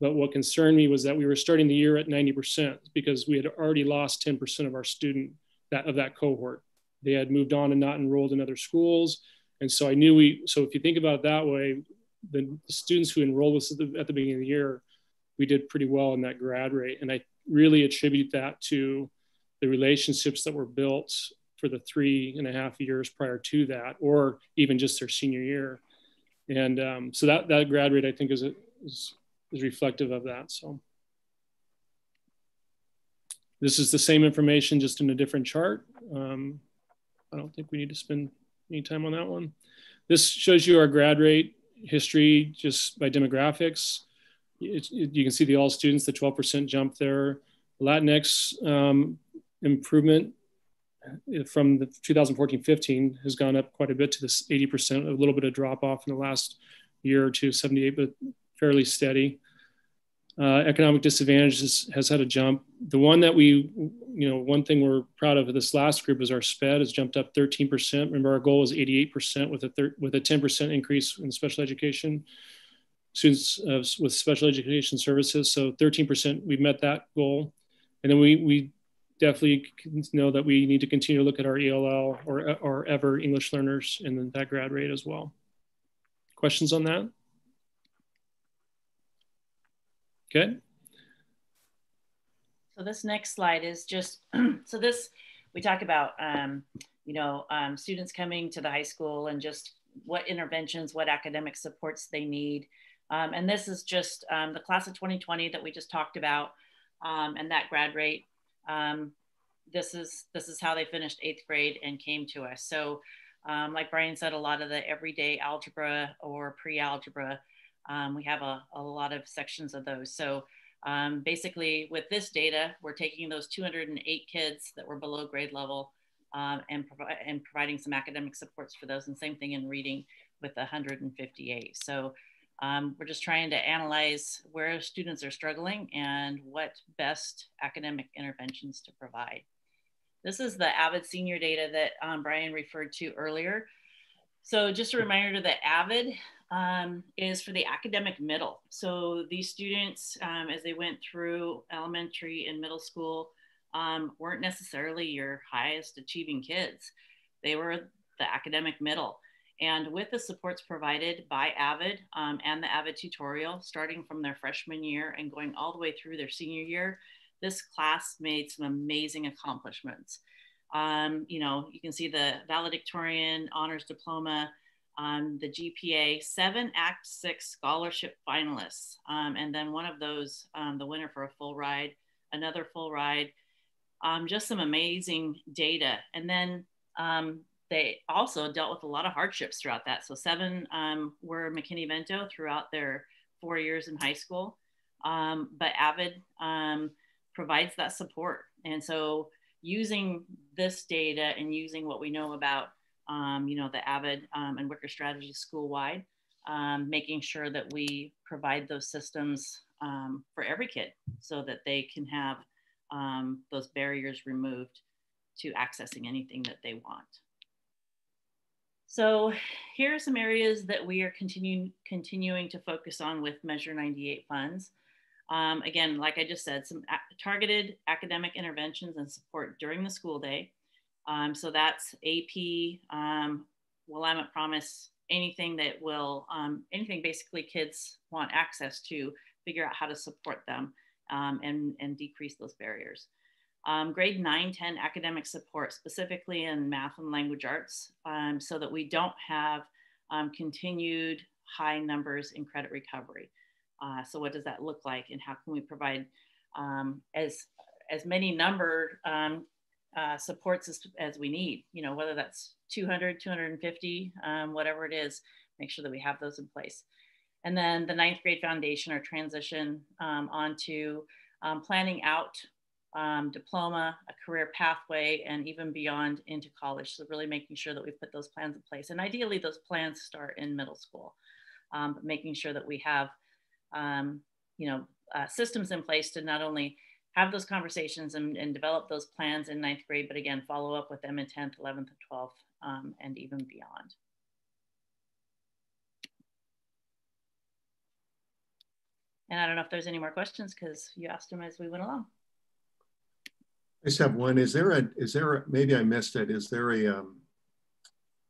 But what concerned me was that we were starting the year at 90% because we had already lost 10% of our student that of that cohort. They had moved on and not enrolled in other schools. And so I knew we, so if you think about it that way, the, students who enrolled us at the, at the beginning of the year we did pretty well in that grad rate. And I really attribute that to the relationships that were built for the three and a half years prior to that, or even just their senior year. And um, so that, that grad rate, I think, is, is, is reflective of that. So this is the same information, just in a different chart. Um, I don't think we need to spend any time on that one. This shows you our grad rate history just by demographics it, it, you can see the all students, the 12% jump there. Latinx um, improvement from the 2014-15 has gone up quite a bit to this 80%, a little bit of drop off in the last year or two, 78, but fairly steady. Uh, economic disadvantages has had a jump. The one that we, you know, one thing we're proud of this last group is our SPED has jumped up 13%. Remember, our goal was 88% with a with a 10% increase in special education students uh, with special education services. So 13%, we've met that goal. And then we, we definitely know that we need to continue to look at our ELL or, or ever English learners and then that grad rate as well. Questions on that? Okay. So this next slide is just, so this, we talk about, um, you know, um, students coming to the high school and just what interventions, what academic supports they need. Um, and this is just um, the class of 2020 that we just talked about um, and that grad rate. Um, this is this is how they finished eighth grade and came to us. So um, like Brian said, a lot of the everyday algebra or pre-algebra, um, we have a, a, lot of sections of those. So basically with this data, we're taking those 208 kids that were below grade level and, provi and providing some academic supports for those and same thing in reading with 158. So um, we're just trying to analyze where students are struggling and what best academic interventions to provide. This is the AVID senior data that um, Brian referred to earlier. So just a reminder that AVID um, is for the academic middle. So these students, um, as they went through elementary and middle school, um, weren't necessarily your highest achieving kids. They were the academic middle. And with the supports provided by AVID um, and the AVID tutorial, starting from their freshman year and going all the way through their senior year, this class made some amazing accomplishments. Um, you know, you can see the valedictorian honors diploma, um, the GPA, seven Act Six scholarship finalists, um, and then one of those, um, the winner for a full ride, another full ride. Um, just some amazing data. And then um, they also dealt with a lot of hardships throughout that. So seven um, were McKinney-Vento throughout their four years in high school. Um, but AVID um, provides that support. And so using this data and using what we know about, um, you know, the AVID um, and WICOR strategy school-wide, um, making sure that we provide those systems for every kid so that they can have those barriers removed to accessing anything that they want. So here are some areas that we are continuing, continuing to focus on with Measure 98 funds. Um, again, like I just said, some targeted academic interventions and support during the school day. Um, so that's AP, um, Willamette Promise, anything that will, um, anything basically kids want access to, figure out how to support them um, and, and decrease those barriers um, grade 9, 10 academic support, specifically in math and language arts, um, so that we don't have um, continued high numbers in credit recovery. Uh, so what does that look like and how can we provide um, as, as many number um, uh, supports as, as, we need, you know, whether that's 200, 250, um, whatever it is, make sure that we have those in place. And then the ninth grade foundation or transition onto um, planning out um, diploma, a career pathway, and even beyond into college. So really making sure that we put those plans in place. And ideally those plans start in middle school, um, but making sure that we have, um, you know, uh, systems in place to not only have those conversations and, and, develop those plans in ninth grade, but again, follow up with them in 10th, 11th, and 12th, um, and even beyond. And I don't know if there's any more questions because you asked them as we went along. I just have one. Is there a, is there a, maybe I missed it. Is there a, um,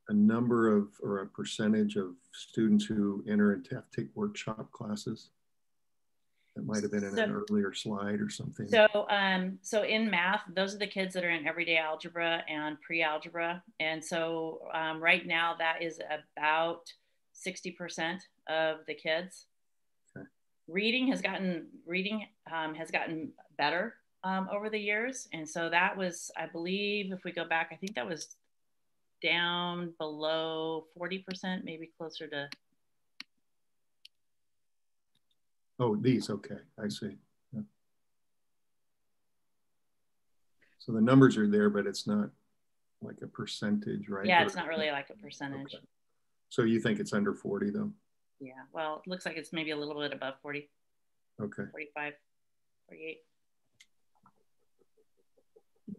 a number of, or a percentage of students who enter and have take workshop classes? That might have been in so, an earlier slide or something. So, um, so in math, those are the kids that are in everyday algebra and pre-algebra. And so um, right now that is about 60% of the kids. Okay. Reading has gotten, reading um, has gotten better um, over the years. And so that was, I believe, if we go back, I think that was down below 40%, maybe closer to. Oh, these, okay, I see. Yeah. So the numbers are there, but it's not like a percentage, right? Yeah, it's not really like a percentage. Okay. So you think it's under 40 though? Yeah, well, it looks like it's maybe a little bit above 40. Okay. 45, 48.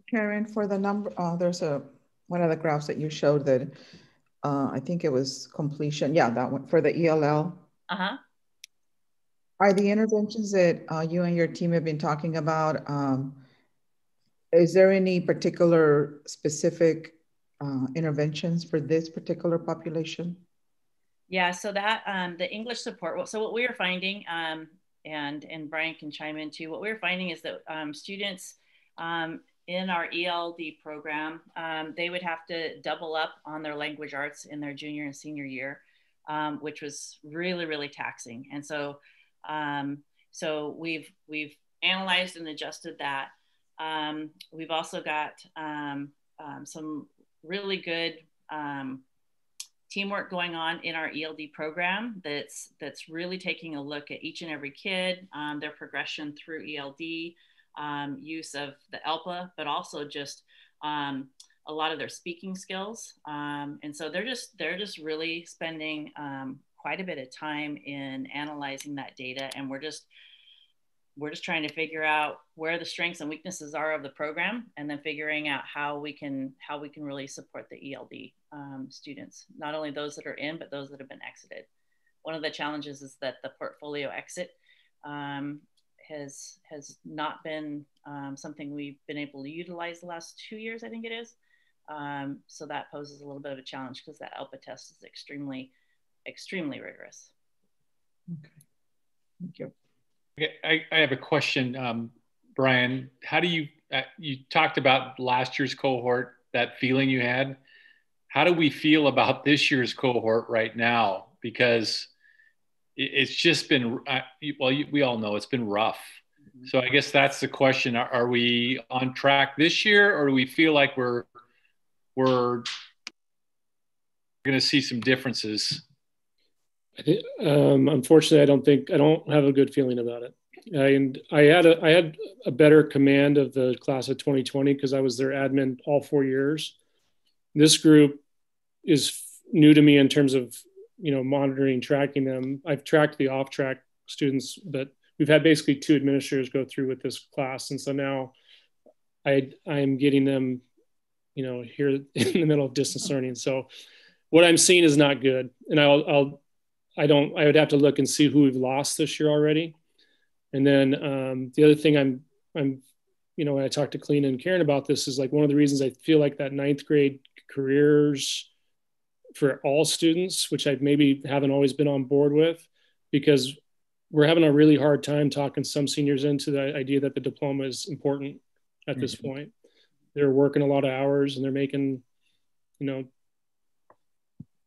Karen, for the number, uh, there's a one of the graphs that you showed that uh, I think it was completion. Yeah, that one for the ELL. Uh huh. Are the interventions that uh, you and your team have been talking about? Um, is there any particular specific uh, interventions for this particular population? Yeah, so that um, the English support. So what we are finding, um, and and Brian can chime in too. What we're finding is that um, students um, in our ELD program, um, they would have to double up on their language arts in their junior and senior year, um, which was really, really taxing. And so, um, so we've we've analyzed and adjusted that. Um, we've also got um, um, some really good teamwork going on in our ELD program that's that's really taking a look at each and every kid, their progression through ELD um, use of the ELPA, but also just um, a lot of their speaking skills. Um, and so they're just they're just really spending um, quite a bit of time in analyzing that data, and we're just we're just trying to figure out where the strengths and weaknesses are of the program and then figuring out how we can how we can really support the eld um, students. Not only those that are in but those that have been exited. One of the challenges is that the portfolio exit um, has has not been um, something we've been able to utilize the last two years, I think it is. Um, so that poses a little bit of a challenge because that ELPA test is extremely, extremely rigorous. Okay, thank you. Okay, I, I have a question, um, Brian. How do you uh, you talked about last year's cohort, that feeling you had? How do we feel about this year's cohort right now? Because it's just been uh, well we all know it's been rough. Mm-hmm. so i guess that's the question. Are, are, we on track this year or do we feel like we're we're going to see some differences? Um, unfortunately i don't think i don't have a good feeling about it. And i had a i had a better command of the class of 2020 because i was their admin all four years. This group is new to me in terms of you know monitoring tracking them. I've tracked the off track students but we've had basically two administrators go through with this class. And so now i i'm getting them you know here in the middle of distance learning. So what i'm seeing is not good. And i'll i'll i don't i would have to look and see who we've lost this year already. And then um, the other thing i'm i'm you know when i talked to Colleen and karen about this is like one of the reasons i feel like that ninth grade careers for all students, which I maybe haven't always been on board with, because we're having a really hard time talking some seniors into the idea that the diploma is important at this mm-hmm. point. They're working a lot of hours and they're making, you know,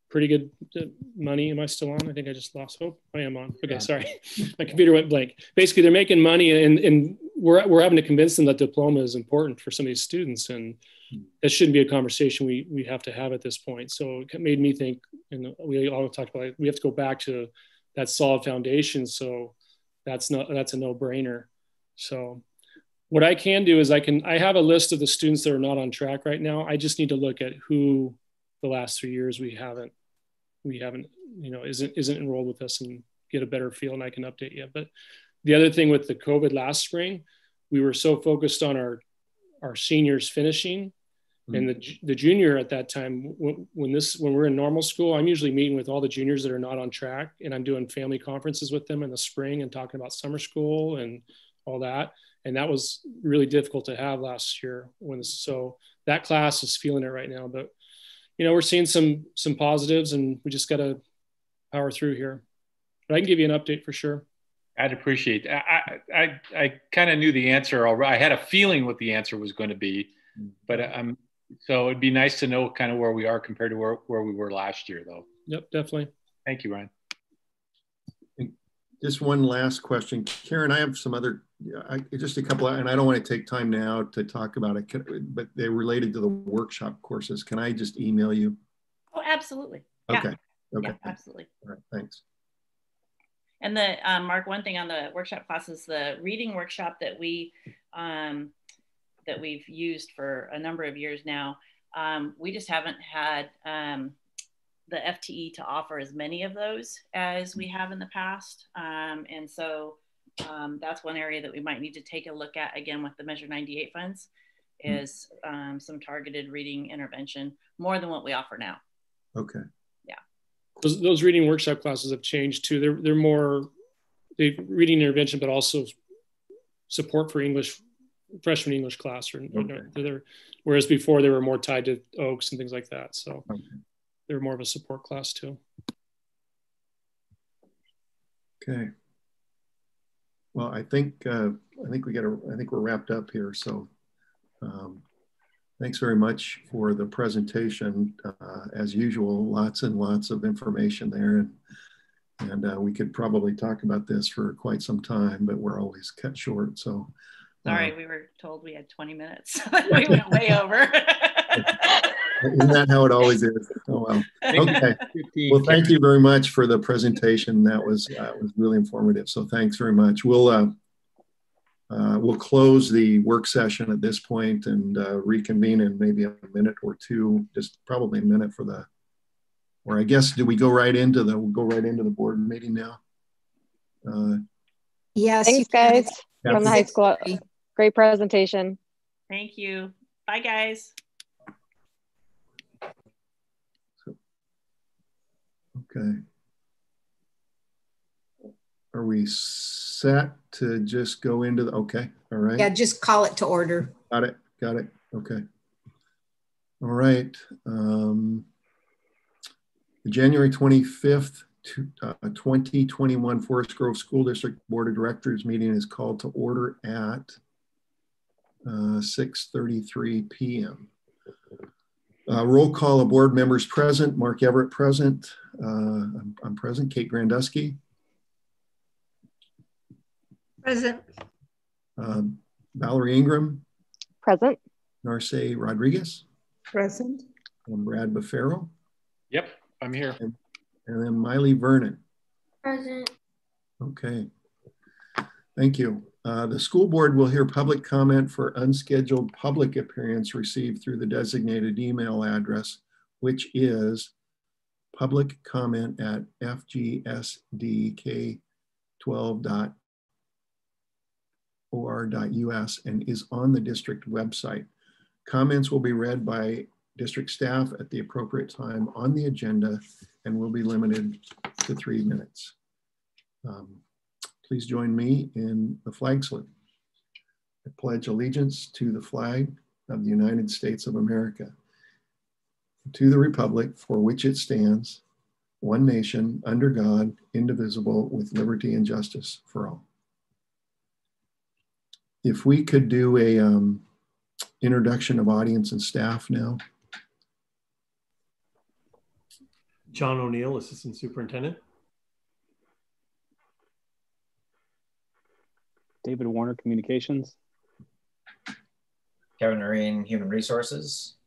pretty good uh, money. Am I still on? I think I just lost hope. I am on. Okay, yeah. sorry. My computer went blank. Basically, they're making money and, and we're, we're having to convince them that diploma is important for some of these students. And that shouldn't be a conversation we, we have to have at this point. So it made me think, and we all talked about it, we have to go back to that solid foundation. So that's not, that's a no brainer. So what I can do is I can, I have a list of the students that are not on track right now. I just need to look at who the last three years we haven't we haven't you know isn't isn't enrolled with us and get a better feel and i can update you but the other thing with the covid last spring we were so focused on our our seniors finishing. And the, the junior at that time when, when this when we're in normal school i'm usually meeting with all the juniors that are not on track and i'm doing family conferences with them in the spring and talking about summer school and all that and that was really difficult to have last year when so that class is feeling it right now but you know, we're seeing some some positives, and we just got to power through here. But I can give you an update for sure. I'd appreciate. That. I I I kind of knew the answer already. I had a feeling what the answer was going to be, but um, so it'd be nice to know kind of where we are compared to where, where we were last year, though. Yep, definitely. Thank you, Ryan. Just one last question, Karen. I have some other, I, just a couple, of, and I don't want to take time now to talk about it, but they're related to the workshop courses. Can I just email you? Oh, absolutely. Okay. Yeah. Okay. Yeah, absolutely. All right. Thanks. And the um, Mark, one thing on the workshop classes, the reading workshop that we um, that we've used for a number of years now, um, we just haven't had um, the FTE to offer as many of those as we have in the past. Um, and so um, that's one area that we might need to take a look at again with the Measure 98 funds hmm. is um, some targeted reading intervention more than what we offer now. Okay. Yeah. Those, those reading workshop classes have changed too. They're, they're more they reading intervention, but also support for English freshman English class or okay. whereas before they were more tied to OAKS and things like that. So okay they're more of a support class too. Okay. Well, I think uh, I think we got I think we're wrapped up here. So, um, thanks very much for the presentation. Uh, as usual, lots and lots of information there, and and uh, we could probably talk about this for quite some time, but we're always cut short. So, sorry, uh, we were told we had 20 minutes. we went way over. Isn't that how it always is? Oh well. Okay. Well, thank you very much for the presentation. That was uh, was really informative. So thanks very much. We'll uh, uh, we'll close the work session at this point and uh, reconvene in maybe a minute or two. Just probably a minute for the. Or I guess do we go right into the we'll go right into the board meeting now? Uh, yes. Thanks, guys. From the high school. Great presentation. Thank you. Bye, guys. Okay. Are we set to just go into the, okay, all right. Yeah, just call it to order. Got it, got it, okay. All right. Um, the January 25th, to, uh, 2021 Forest Grove School District Board of Directors meeting is called to order at 6.33 p.m. Uh, roll call of board members present. Mark Everett present. Uh, I'm, I'm, present. Kate Grandusky. Present. Uh, Valerie Ingram. Present. Narce Rodriguez. Present. And Brad Buffero. Yep, I'm here. And, and then Miley Vernon. Present. Okay. Thank you. Uh, the school board will hear public comment for unscheduled public appearance received through the designated email address, which is public comment at fgsdk12.or.us and is on the district website. Comments will be read by district staff at the appropriate time on the agenda and will be limited to three minutes. Um, Please join me in the flag salute. I pledge allegiance to the flag of the United States of America, to the republic for which it stands, one nation, under God, indivisible, with liberty and justice for all. If we could do a um, introduction of audience and staff now. John O'Neill, Assistant Superintendent. David Warner, Communications. Kevin Noreen, Human Resources.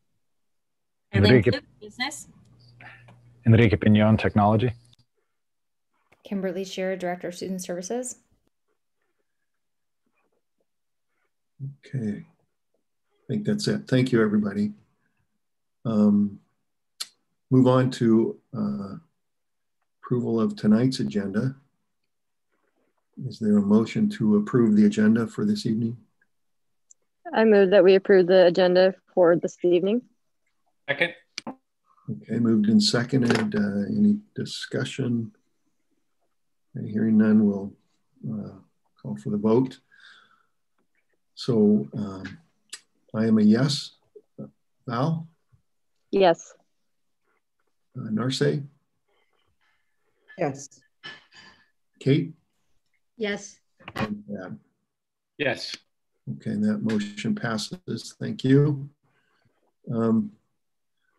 Enrique, Business. Enrique Pinon, Technology. Kimberly Shearer, Director of Student Services. Okay. I think that's it. Thank you, everybody. Um, move on to uh, approval of tonight's agenda. Is there a motion to approve the agenda for this evening? I move that we approve the agenda for this evening. Second. Okay, moved and seconded. Uh, any discussion? Okay, hearing none, we'll uh, call for the vote. So um, I am a yes. Val? Yes. Uh, Narce? Yes. Kate? Yes. And Brad? Yes. Okay, that motion passes. Thank you. Um,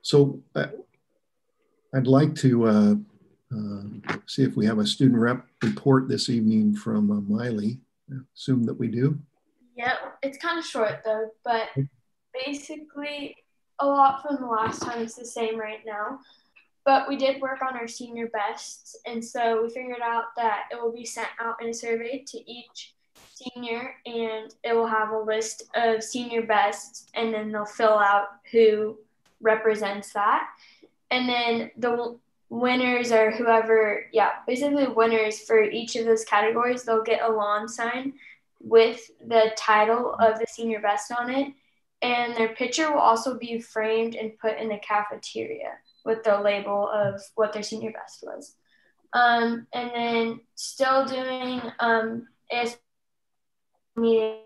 so uh, I'd like to uh, uh, see if we have a student rep report this evening from uh, Miley. I assume that we do. Yeah, it's kind of short though, but basically a lot from the last time is the same right now. But we did work on our senior bests, and so we figured out that it will be sent out in a survey to each senior, and it will have a list of senior bests, and then they'll fill out who represents that. And then the winners or whoever, yeah, basically winners for each of those categories, they'll get a lawn sign with the title of the senior best on it. And their picture will also be framed and put in the cafeteria with the label of what their senior best was. Um, and then still doing um, AS meeting,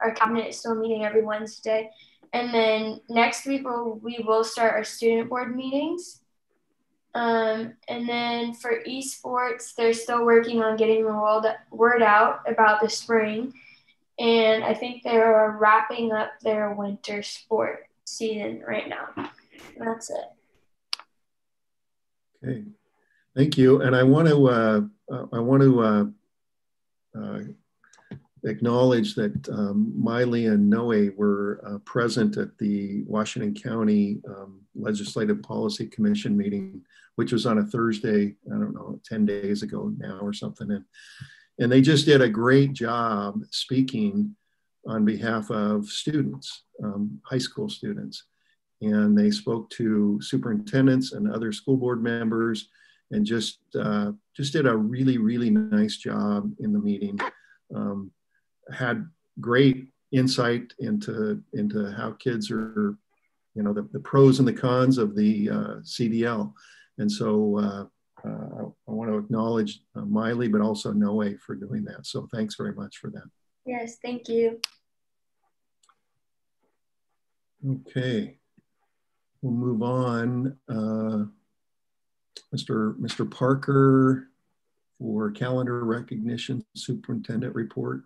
our cabinet is still meeting every Wednesday. And then next week we'll, we will start our student board meetings. Um, and then for esports, they're still working on getting the world, word out about the spring. And I think they're wrapping up their winter sport season right now. And that's it. Okay, thank you. And I want to uh, I want to uh, uh, acknowledge that um, Miley and Noe were uh, present at the Washington County um, Legislative Policy Commission meeting, which was on a Thursday, I don't know, 10 days ago now or something. And, and they just did a great job speaking on behalf of students, um, high school students. And they spoke to superintendents and other school board members and just, uh, just did a really, really nice job in the meeting. Um, had great insight into into how kids are, you know, the, the pros and the cons of the uh, CDL. And so uh, uh, I want to acknowledge uh, Miley, but also Noe for doing that. So thanks very much for that. Yes, thank you. Okay, we'll move on. Uh, Mr. Mr. Parker for calendar recognition superintendent report.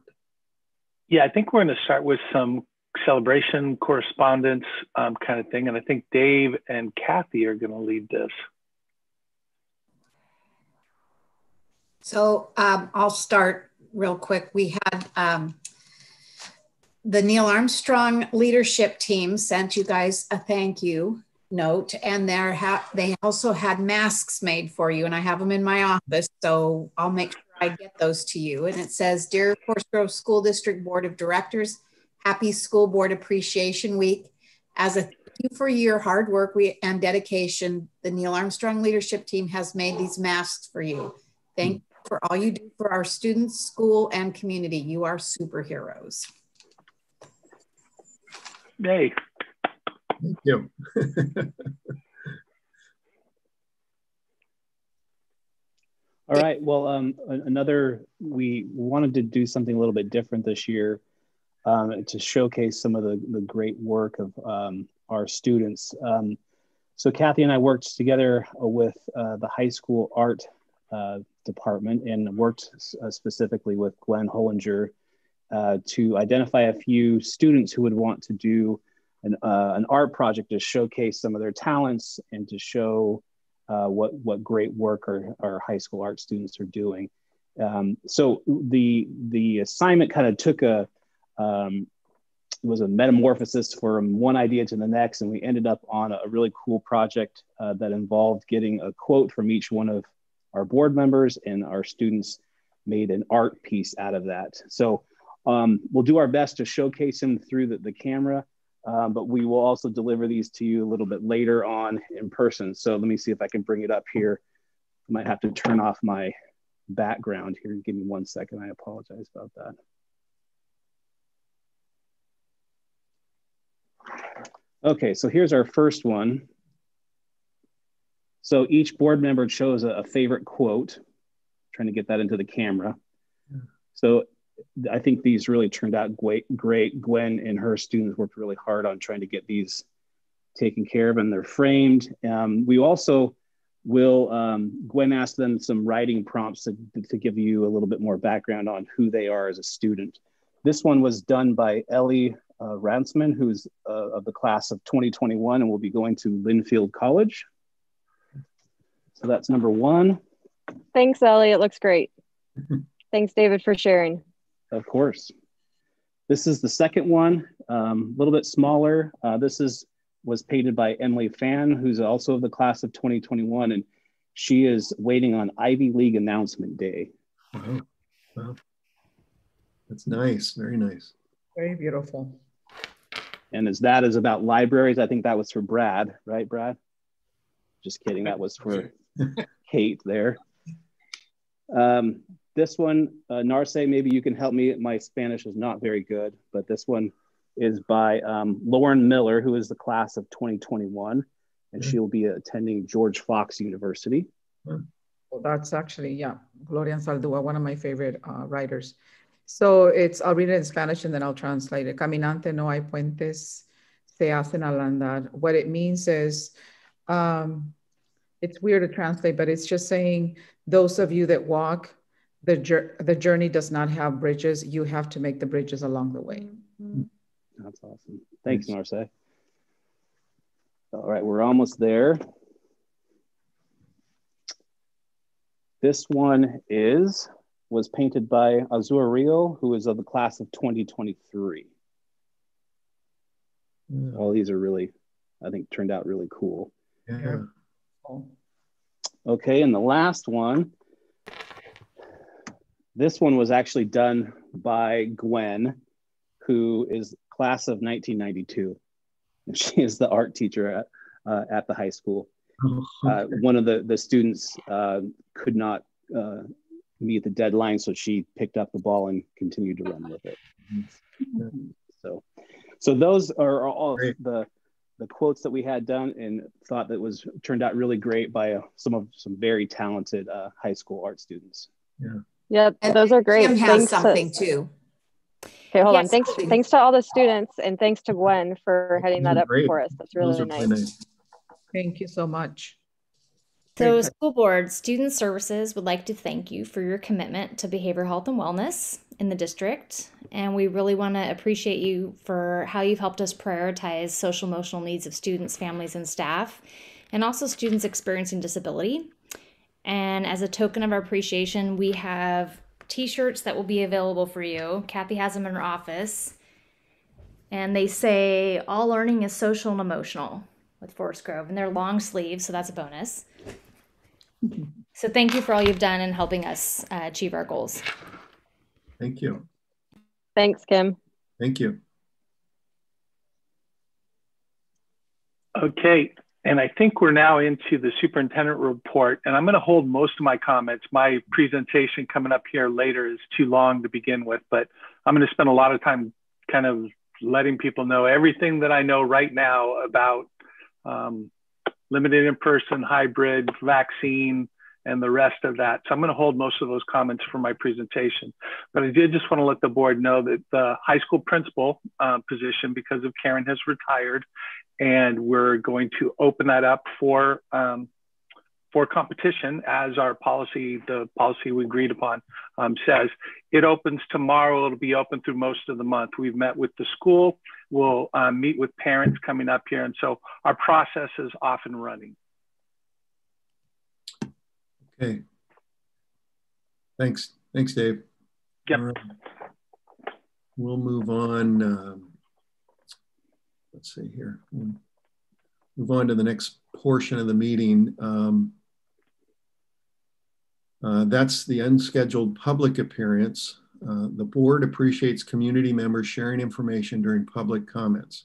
Yeah, I think we're going to start with some celebration correspondence um, kind of thing. And I think Dave and Kathy are going to lead this. So um, I'll start real quick. We had um, the Neil Armstrong leadership team sent you guys a thank you note, and there have they also had masks made for you, and I have them in my office, so I'll make sure I get those to you. And it says, Dear Forest Grove School District Board of Directors, Happy School Board Appreciation Week. As a thank you for your hard work and dedication, the Neil Armstrong leadership team has made these masks for you. Thank mm. you for all you do for our students, school, and community. You are superheroes. Yay. Thank you. All right. Well, um, another, we wanted to do something a little bit different this year um, to showcase some of the, the great work of um, our students. Um, so Kathy and I worked together with uh, the high school art uh, department and worked uh, specifically with Gwen Hollinger uh, to identify a few students who would want to do an, uh, an art project to showcase some of their talents and to show uh, what what great work our, our high school art students are doing. Um, so the the assignment kind of took a um, was a metamorphosis from one idea to the next, and we ended up on a really cool project uh, that involved getting a quote from each one of our board members, and our students made an art piece out of that. So um, we'll do our best to showcase them through the, the camera, um, but we will also deliver these to you a little bit later on in person. So let me see if I can bring it up here. I might have to turn off my background here. Give me one second. I apologize about that. Okay, so here's our first one. So each board member chose a, a favorite quote, I'm trying to get that into the camera. So I think these really turned out great, great. Gwen and her students worked really hard on trying to get these taken care of and they're framed. Um, we also will, um, Gwen asked them some writing prompts to, to give you a little bit more background on who they are as a student. This one was done by Ellie uh, Ransman, who's uh, of the class of 2021 and will be going to Linfield College. So that's number one. Thanks, Ellie. It looks great. Thanks, David, for sharing. Of course. This is the second one, um, a little bit smaller. Uh, this is was painted by Emily Fan, who's also of the class of 2021, and she is waiting on Ivy League announcement day. Wow. wow. That's nice. Very nice. Very beautiful. And as that is about libraries, I think that was for Brad, right, Brad? Just kidding. That was for Kate there. Um, this one, uh, Narce, maybe you can help me. My Spanish is not very good, but this one is by um, Lauren Miller, who is the class of 2021, and mm-hmm. she'll be attending George Fox University. Well, that's actually, yeah, Gloria Anzaldúa, one of my favorite uh, writers. So it's, I'll read it in Spanish and then I'll translate it. Caminante no hay puentes, se hacen al andar. What it means is, um, it's weird to translate, but it's just saying those of you that walk, the, the journey does not have bridges. You have to make the bridges along the way. Mm-hmm. That's awesome. Thanks, Narce. All right, we're almost there. This one is was painted by Azur Rio, who is of the class of 2023. Yeah. All these are really, I think, turned out really cool. Yeah. Okay, and the last one, this one was actually done by Gwen, who is class of 1992. And She is the art teacher at, uh, at the high school. Oh, uh, one of the, the students uh, could not uh, meet the deadline, so she picked up the ball and continued to run with it. So, so those are all Great. the the quotes that we had done and thought that was turned out really great by uh, some of some very talented uh, high school art students. Yeah. Yep, and those are great. Kim has thanks something to, too. Okay, hold yes, on. Thanks, please. thanks to all the students, and thanks to Gwen for heading that up great. for us. That's really nice. nice. Thank you so much. So, school board, Student Services would like to thank you for your commitment to behavioral health and wellness in the district. And we really want to appreciate you for how you've helped us prioritize social emotional needs of students, families, and staff, and also students experiencing disability. And as a token of our appreciation, we have t shirts that will be available for you. Kathy has them in her office. And they say, All learning is social and emotional with Forest Grove. And they're long sleeves, so that's a bonus. So thank you for all you've done in helping us uh, achieve our goals. Thank you. Thanks, Kim. Thank you. Okay, and I think we're now into the superintendent report, and I'm going to hold most of my comments. My presentation coming up here later is too long to begin with, but I'm going to spend a lot of time kind of letting people know everything that I know right now about um, limited in person, hybrid, vaccine, and the rest of that. So I'm going to hold most of those comments for my presentation. But I did just want to let the board know that the high school principal uh, position, because of Karen, has retired, and we're going to open that up for um, for competition as our policy, the policy we agreed upon um, says. It opens tomorrow. It'll be open through most of the month. We've met with the school. We'll um, meet with parents coming up here. And so our process is off and running. Okay. Thanks. Thanks, Dave. Yep. Right. We'll move on. Um, let's see here. We'll move on to the next portion of the meeting. Um, uh, that's the unscheduled public appearance. Uh, the board appreciates community members sharing information during public comments.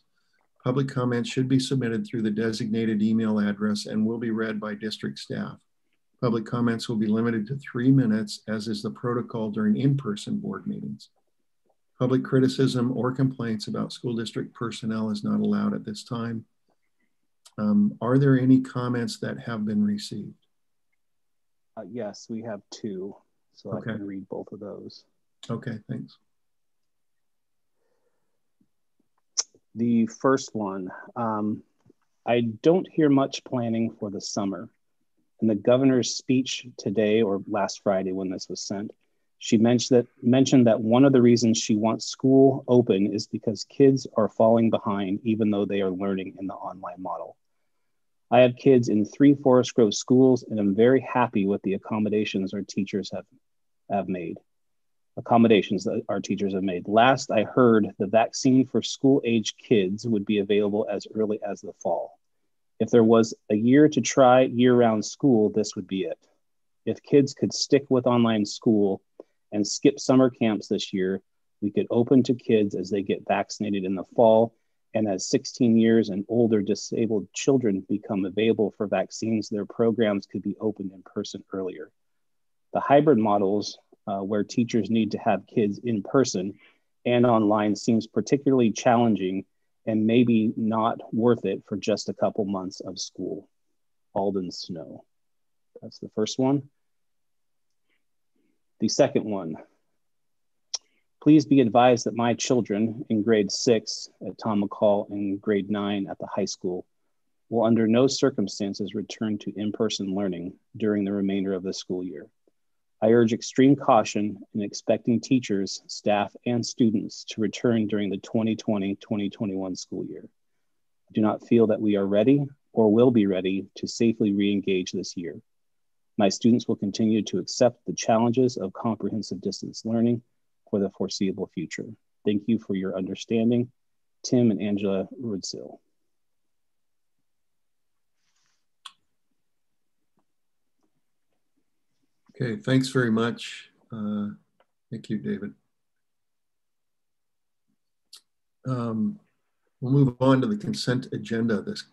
Public comments should be submitted through the designated email address and will be read by district staff. Public comments will be limited to three minutes, as is the protocol during in-person board meetings. Public criticism or complaints about school district personnel is not allowed at this time. Um, are there any comments that have been received? Uh, yes, we have two, so okay. I can read both of those. Okay, thanks. The first one, um, I don't hear much planning for the summer. In the governor's speech today or last Friday when this was sent, she mentioned that, mentioned that one of the reasons she wants school open is because kids are falling behind even though they are learning in the online model. I have kids in three Forest Grove schools and I'm very happy with the accommodations our teachers have, have made accommodations that our teachers have made. Last I heard, the vaccine for school age kids would be available as early as the fall. If there was a year to try year round school, this would be it. If kids could stick with online school and skip summer camps this year, we could open to kids as they get vaccinated in the fall. And as 16 years and older disabled children become available for vaccines, their programs could be opened in person earlier. The hybrid models uh, where teachers need to have kids in person and online seems particularly challenging and maybe not worth it for just a couple months of school. Alden Snow. That's the first one. The second one. Please be advised that my children in grade six at Tom McCall and grade nine at the high school will under no circumstances return to in-person learning during the remainder of the school year. I urge extreme caution in expecting teachers, staff, and students to return during the 2020-2021 school year. I do not feel that we are ready or will be ready to safely re-engage this year. My students will continue to accept the challenges of comprehensive distance learning for the foreseeable future. Thank you for your understanding. Tim and Angela Rudsill. Okay, thanks very much. Uh, thank you, David. Um, we'll move on to the consent agenda. This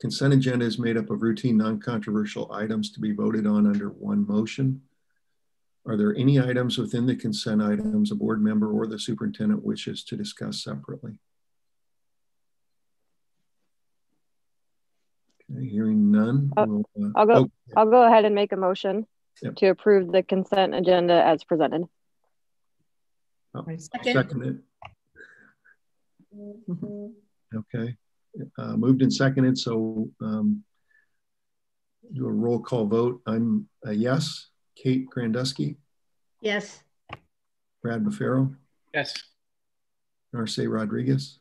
consent agenda is made up of routine non-controversial items to be voted on under one motion. Are there any items within the consent items a board member or the superintendent wishes to discuss separately? Okay, hearing none. I'll, we'll, uh, I'll go. Oh, I'll go ahead and make a motion yep. to approve the consent agenda as presented. Oh, second. second it. Mm -hmm. Okay. Uh, moved and seconded. So um, do a roll call vote. I'm a yes. Kate Grandusky. Yes. Brad Bafaro. Yes. Narce Rodriguez.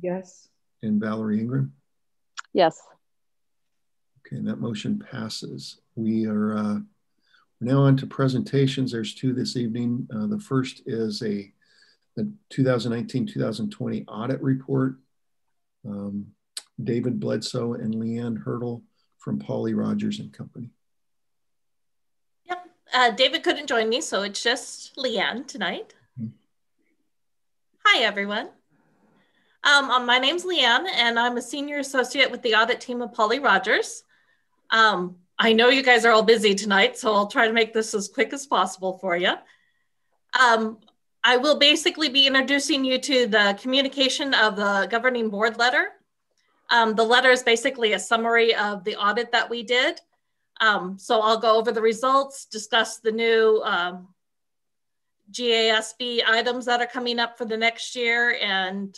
Yes. And Valerie Ingram. Yes. Okay, and that motion passes. We are uh, now on to presentations. There's two this evening. Uh, the first is a the 2019-2020 audit report. Um, David Bledsoe and Leanne Hurdle from Pauly Rogers and Company. Yep, uh, David couldn't join me, so it's just Leanne tonight. Mm -hmm. Hi, everyone. Um, um, my name's Leanne, and I'm a senior associate with the audit team of Pauly Rogers. Um, I know you guys are all busy tonight, so I'll try to make this as quick as possible for you. Um, I will basically be introducing you to the communication of the governing board letter. Um, the letter is basically a summary of the audit that we did. Um, so I'll go over the results, discuss the new um, GASB items that are coming up for the next year and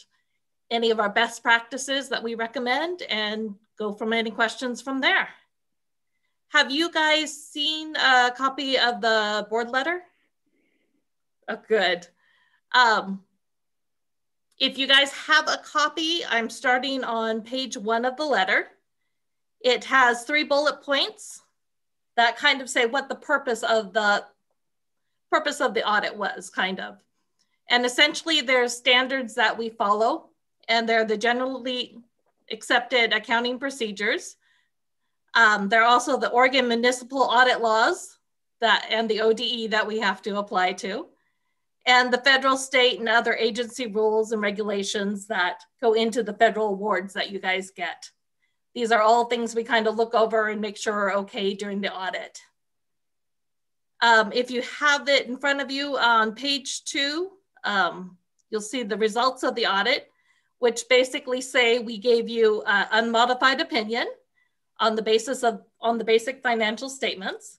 any of our best practices that we recommend and go from any questions from there. Have you guys seen a copy of the board letter? Oh, good. Um, if you guys have a copy, I'm starting on page one of the letter. It has three bullet points. that kind of say what the purpose of the purpose of the audit was kind of. And essentially there's standards that we follow and they're the generally accepted accounting procedures. Um, there are also the Oregon municipal audit laws that and the ODE that we have to apply to and the federal, state, and other agency rules and regulations that go into the federal awards that you guys get. These are all things we kind of look over and make sure are okay during the audit. Um, if you have it in front of you on page two, um, you'll see the results of the audit, which basically say we gave you unmodified opinion on the basis of on the basic financial statements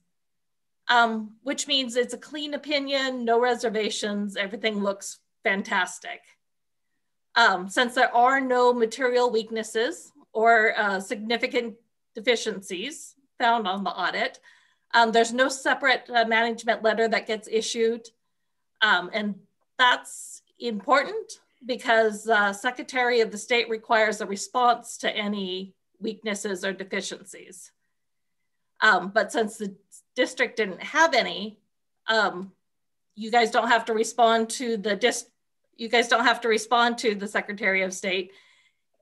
um, which means it's a clean opinion, no reservations, everything looks fantastic. Um, since there are no material weaknesses or uh, significant deficiencies found on the audit, um, there's no separate uh, management letter that gets issued. Um, and that's important because uh, Secretary of the State requires a response to any weaknesses or deficiencies. Um, but since the district didn't have any, um, you guys don't have to respond to the dis you guys don't have to respond to the Secretary of State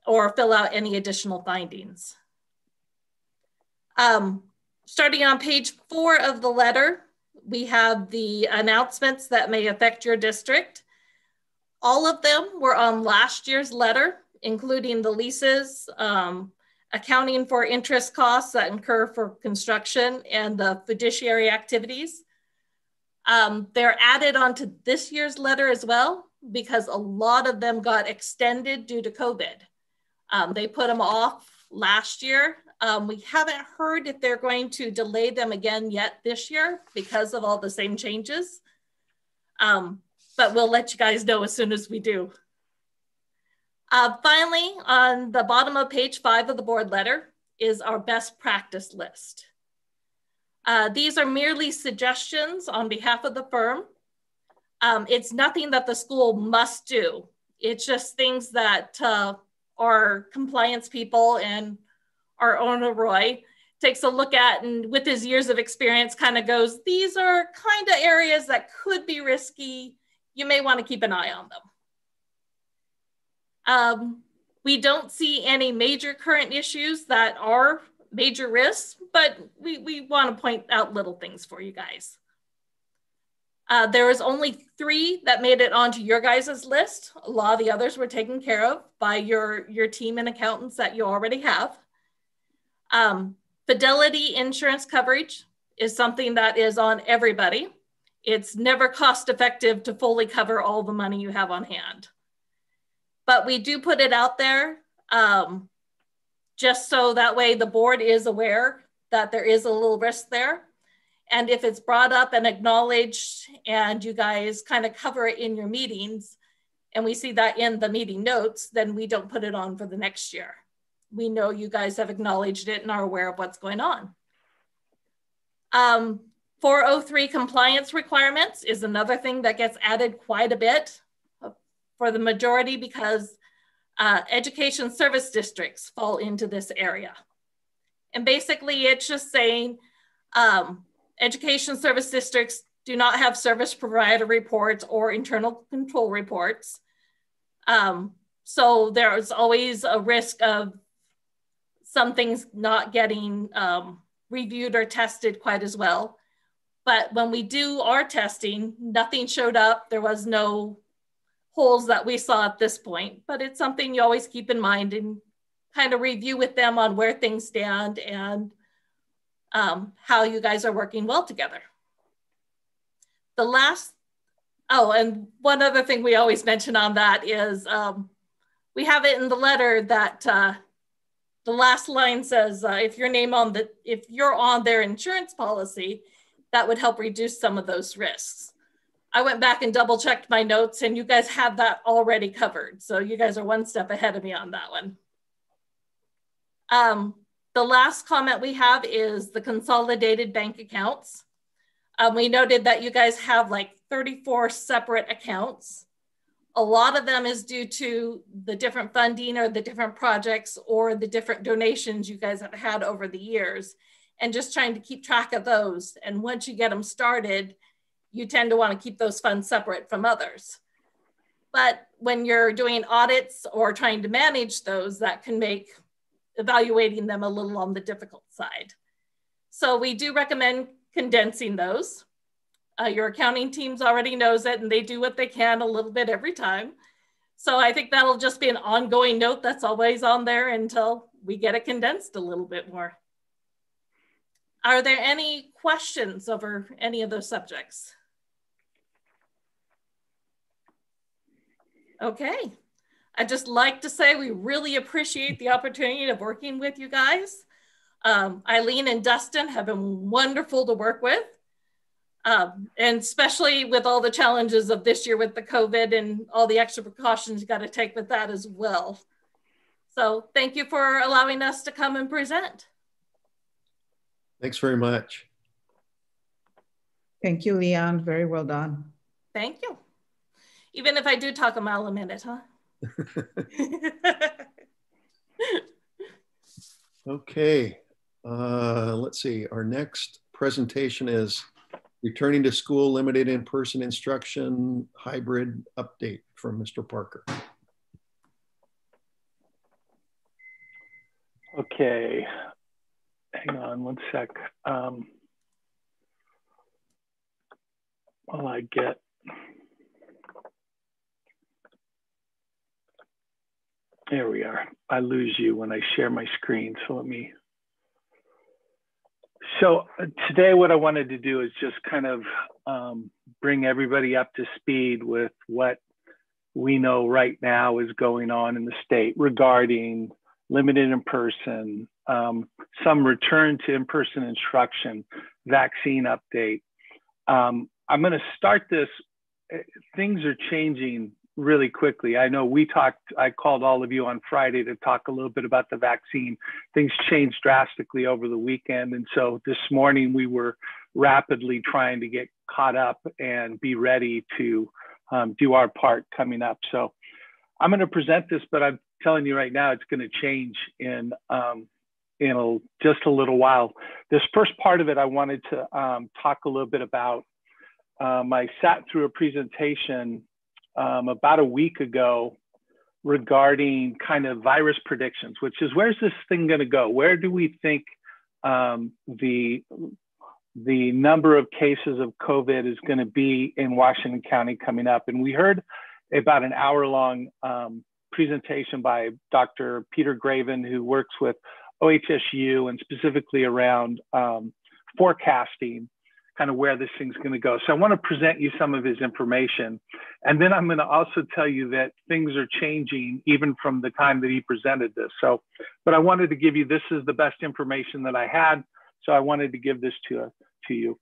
or fill out any additional findings. Um, starting on page four of the letter, we have the announcements that may affect your district. All of them were on last year's letter, including the leases, um, accounting for interest costs that incur for construction and the fiduciary activities. Um, they're added onto this year's letter as well because a lot of them got extended due to COVID. Um, they put them off last year. Um, we haven't heard if they're going to delay them again yet this year because of all the same changes. Um, but we'll let you guys know as soon as we do. Uh, finally, on the bottom of page five of the board letter is our best practice list. Uh, these are merely suggestions on behalf of the firm. Um, it's nothing that the school must do. It's just things that uh, our compliance people and our owner Roy takes a look at and with his years of experience kind of goes, these are kind of areas that could be risky. You may want to keep an eye on them. Um, we don't see any major current issues that are major risks, but we, we want to point out little things for you guys. Uh, there was only three that made it onto your guys' list. A lot of the others were taken care of by your, your team and accountants that you already have. Um, fidelity insurance coverage is something that is on everybody. It's never cost effective to fully cover all the money you have on hand but we do put it out there um, just so that way the board is aware that there is a little risk there. And if it's brought up and acknowledged and you guys kind of cover it in your meetings and we see that in the meeting notes, then we don't put it on for the next year. We know you guys have acknowledged it and are aware of what's going on. Um, 403 compliance requirements is another thing that gets added quite a bit for the majority because uh, education service districts fall into this area. And basically it's just saying um, education service districts do not have service provider reports or internal control reports. Um, so there's always a risk of some things not getting um, reviewed or tested quite as well. But when we do our testing, nothing showed up. There was no holes that we saw at this point, but it's something you always keep in mind and kind of review with them on where things stand and um, how you guys are working well together. The last, oh, and one other thing we always mention on that is um, we have it in the letter that uh, the last line says, uh, if your name on the, if you're on their insurance policy, that would help reduce some of those risks. I went back and double checked my notes and you guys have that already covered. So you guys are one step ahead of me on that one. Um, the last comment we have is the consolidated bank accounts. Um, we noted that you guys have like 34 separate accounts. A lot of them is due to the different funding or the different projects or the different donations you guys have had over the years. and just trying to keep track of those. And once you get them started, you tend to want to keep those funds separate from others. But when you're doing audits or trying to manage those, that can make evaluating them a little on the difficult side. So we do recommend condensing those. Uh, your accounting teams already knows it and they do what they can a little bit every time. So I think that'll just be an ongoing note that's always on there until we get it condensed a little bit more. Are there any questions over any of those subjects? Okay. I'd just like to say we really appreciate the opportunity of working with you guys. Um, Eileen and Dustin have been wonderful to work with. Um, and especially with all the challenges of this year with the COVID and all the extra precautions you got to take with that as well. So thank you for allowing us to come and present. Thanks very much. Thank you, Leon. Very well done. Thank you. Even if I do talk a mile a minute, huh? okay. Uh, let's see. Our next presentation is returning to school, limited in-person instruction, hybrid update from Mr. Parker. Okay, hang on one sec. Um, while I get there we are. I lose you when I share my screen, so let me so uh, today, what I wanted to do is just kind of um, bring everybody up to speed with what we know right now is going on in the state regarding limited in person, um, some return to in person instruction, vaccine update. Um, I'm going to start this. Uh, things are changing really quickly. I know we talked, I called all of you on Friday to talk a little bit about the vaccine. Things changed drastically over the weekend. And so this morning we were rapidly trying to get caught up and be ready to um, do our part coming up. So I'm going to present this, but I'm telling you right now, it's going to change in, um, in a, just a little while. This first part of it, I wanted to um, talk a little bit about. Um, I sat through a presentation um, about a week ago regarding kind of virus predictions, which is where's this thing going to go? Where do we think um, the the number of cases of COVID is going to be in Washington County coming up? And we heard about an hour long um, presentation by Dr. Peter Graven, who works with OHSU and specifically around um, forecasting kind of where this thing's going to go. So I want to present you some of his information. And then I'm going to also tell you that things are changing even from the time that he presented this. So, but I wanted to give you this is the best information that I had. So I wanted to give this to, to you.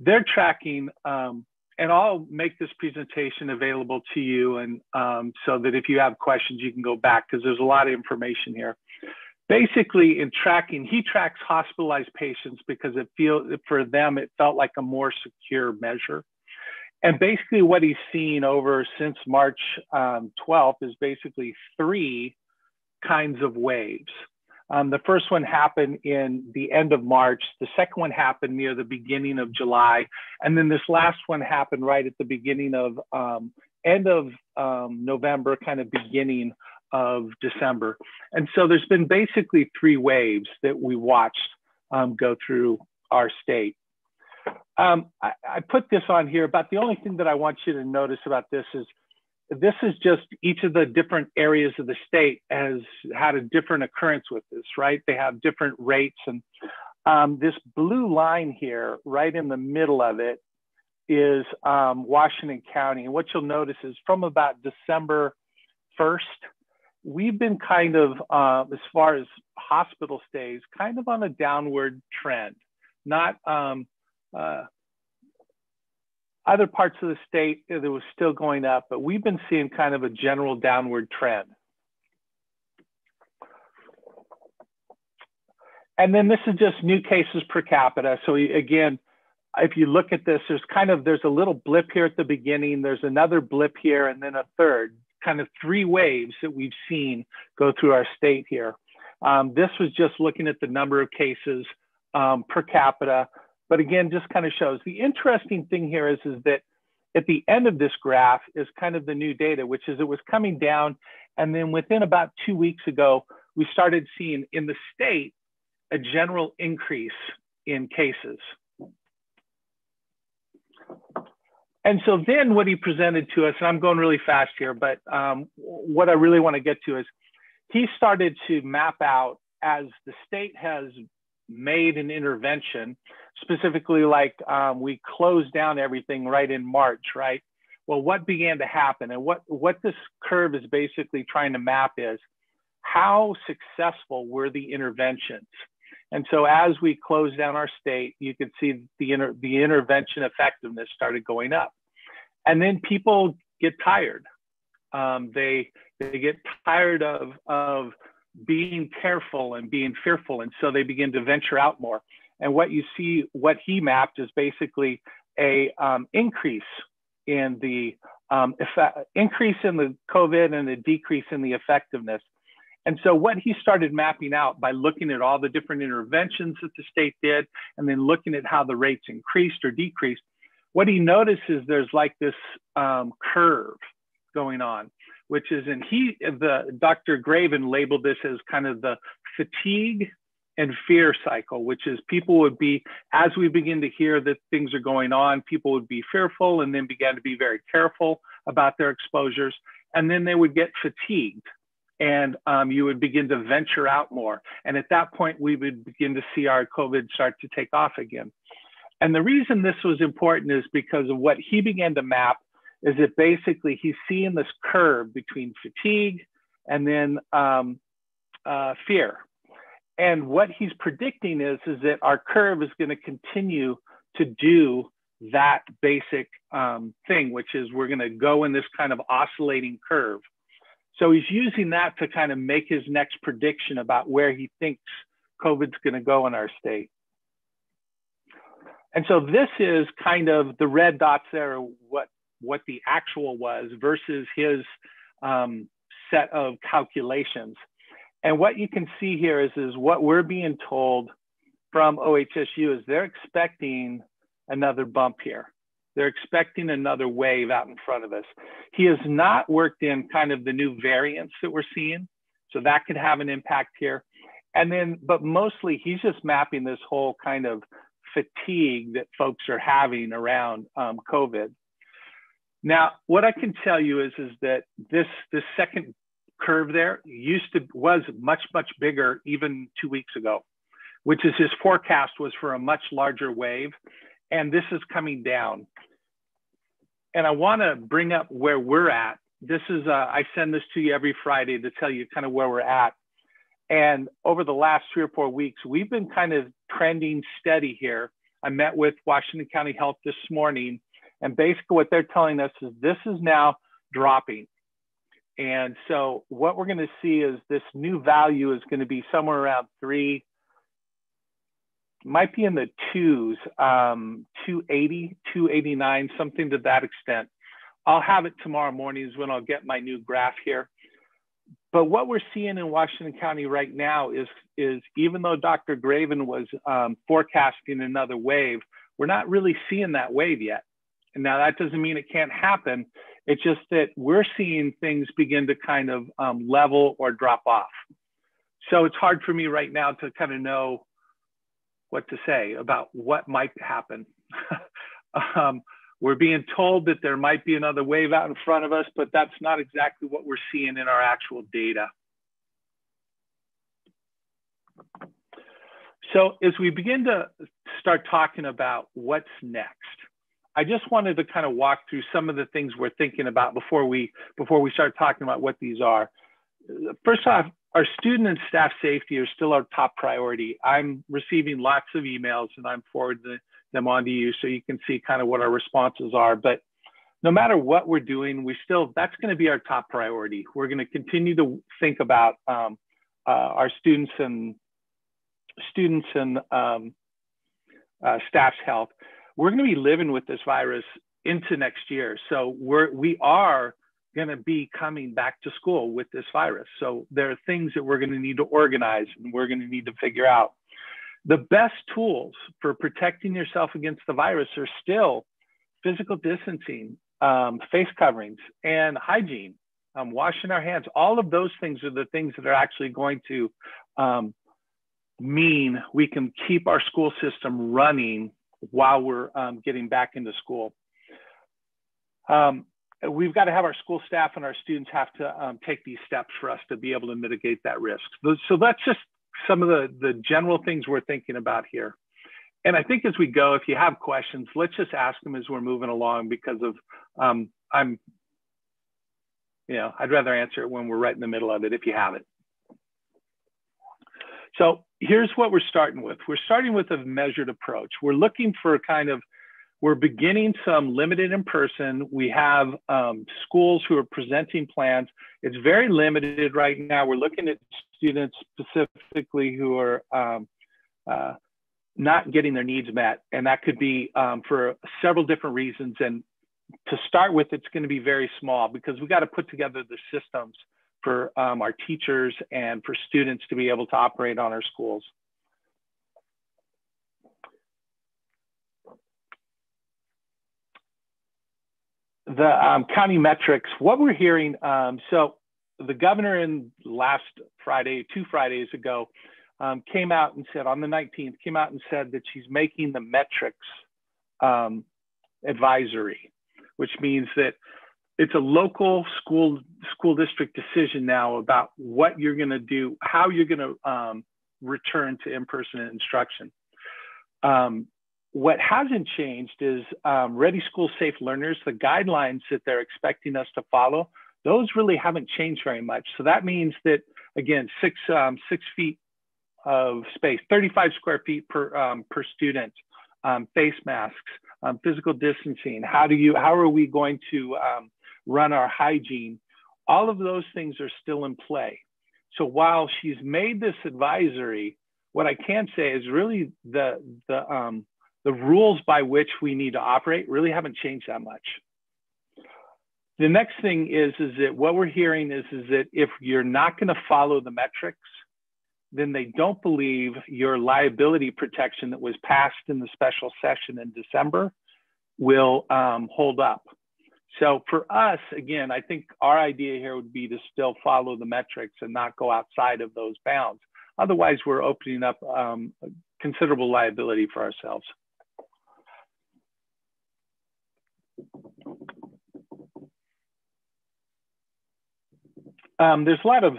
They're tracking, um, and I'll make this presentation available to you and um, so that if you have questions, you can go back because there's a lot of information here basically in tracking he tracks hospitalized patients because it feels for them it felt like a more secure measure. And basically what he's seen over since march um, 12th is basically three kinds of waves. Um, the first one happened in the end of march the second one happened near the beginning of july and then this last one happened right at the beginning of um, end of um, november kind of beginning of December. And so there's been basically three waves that we watched um, go through our state. Um, I, I, put this on here, but the only thing that I want you to notice about this is this is just each of the different areas of the state has had a different occurrence with this, right? They have different rates. And um, this blue line here, right in the middle of it, is um, Washington County. And what you'll notice is from about December 1st we've been kind of, uh, as far as hospital stays, kind of on a downward trend. Not um, uh, other parts of the state, it was still going up, but we've been seeing kind of a general downward trend. And then this is just new cases per capita. So again, if you look at this, there's kind of, there's a little blip here at the beginning, there's another blip here, and then a third kind of three waves that we've seen go through our state here. Um, this was just looking at the number of cases um, per capita. But again, just kind of shows the interesting thing here is, is that at the end of this graph is kind of the new data, which is it was coming down. And then within about two weeks ago, we started seeing in the state a general increase in cases. And so then what he presented to us, and I'm going really fast here, but um, what I really want to get to is he started to map out as the state has made an intervention, specifically like um, we closed down everything right in March, right? Well, what began to happen and what, what this curve is basically trying to map is how successful were the interventions? And so as we closed down our state, you could see the, inter the intervention effectiveness started going up. And then people get tired. Um, they, they get tired of, of being careful and being fearful. And so they begin to venture out more. And what you see, what he mapped is basically a um, increase in the um, effect, increase in the COVID and a decrease in the effectiveness. And so what he started mapping out by looking at all the different interventions that the state did, and then looking at how the rates increased or decreased, what he notices there's like this um, curve going on which is, and he, the Dr. Graven labeled this as kind of the fatigue and fear cycle, which is people would be, as we begin to hear that things are going on, people would be fearful and then began to be very careful about their exposures. And then they would get fatigued and um, you would begin to venture out more. And at that point, we would begin to see our COVID start to take off again. And the reason this was important is because of what he began to map is that basically he's seeing this curve between fatigue and then um, uh, fear. And what he's predicting is, is that our curve is going to continue to do that basic um, thing, which is we're going to go in this kind of oscillating curve. So he's using that to kind of make his next prediction about where he thinks COVID's going to go in our state. And so this is kind of the red dots there, what what the actual was versus his um, set of calculations. And what you can see here is, is what we're being told from OHSU is they're expecting another bump here. They're expecting another wave out in front of us. He has not worked in kind of the new variants that we're seeing. So that could have an impact here. And then, but mostly he's just mapping this whole kind of fatigue that folks are having around um, COVID. Now, what I can tell you is, is that this, this second curve there used to, was much, much bigger even two weeks ago, which is his forecast was for a much larger wave. And this is coming down. And I wanna bring up where we're at. This is, uh, I send this to you every Friday to tell you kind of where we're at. And over the last three or four weeks, we've been kind of trending steady here. I met with Washington County Health this morning and basically what they're telling us is this is now dropping. And so what we're going to see is this new value is going to be somewhere around three, might be in the twos, um, 280, 289, something to that extent. I'll have it tomorrow morning is when I'll get my new graph here. But what we're seeing in Washington County right now is, is even though Dr. Graven was um, forecasting another wave, we're not really seeing that wave yet. And now, that doesn't mean it can't happen. It's just that we're seeing things begin to kind of um, level or drop off. So it's hard for me right now to kind of know what to say about what might happen. um, we're being told that there might be another wave out in front of us, but that's not exactly what we're seeing in our actual data. So as we begin to start talking about what's next, I just wanted to kind of walk through some of the things we're thinking about before we before we start talking about what these are. First off, our student and staff safety are still our top priority. I'm receiving lots of emails and I'm forwarding them on to you so you can see kind of what our responses are. But no matter what we're doing, we still, that's gonna be our top priority. We're gonna continue to think about um, uh, our students and students and um, uh, staff's health we're going to be living with this virus into next year. So we're, we are going to be coming back to school with this virus. So there are things that we're going to need to organize and we're going to need to figure out. The best tools for protecting yourself against the virus are still physical distancing, um, face coverings, and hygiene, um, washing our hands. All of those things are the things that are actually going to um, mean we can keep our school system running while we're um, getting back into school. Um, we've got to have our school staff and our students have to um, take these steps for us to be able to mitigate that risk. So that's just some of the, the general things we're thinking about here. And I think as we go, if you have questions, let's just ask them as we're moving along because of um, I'm, you know, I'd rather answer it when we're right in the middle of it if you have it. So here's what we're starting with. We're starting with a measured approach. We're looking for a kind of we're beginning some limited in person. We have um, schools who are presenting plans. It's very limited right now. We're looking at students specifically who are um, uh, not getting their needs met. And that could be um, for several different reasons. And to start with, it's going to be very small because we got to put together the systems for um, our teachers and for students to be able to operate on our schools. the um, county metrics, what we're hearing, um, so the governor in last Friday, two Fridays ago, um, came out and said on the 19th, came out and said that she's making the metrics um, advisory, which means that it's a local school school district decision now about what you're going to do, how you're going to um, return to in-person instruction. Um, what hasn't changed is um, Ready School Safe Learners, the guidelines that they're expecting us to follow, those really haven't changed very much. So that means that, again, six, um, six feet of space, 35 square feet per, um, per student, um, face masks, um, physical distancing, how, do you, how are we going to um, run our hygiene? All of those things are still in play. So while she's made this advisory, what I can say is really the, the, um, the rules by which we need to operate really haven't changed that much. The next thing is, is that what we're hearing is, is that if you're not going to follow the metrics, then they don't believe your liability protection that was passed in the special session in December will um, hold up. So for us, again, I think our idea here would be to still follow the metrics and not go outside of those bounds. Otherwise, we're opening up um, considerable liability for ourselves. Um, there's a lot of,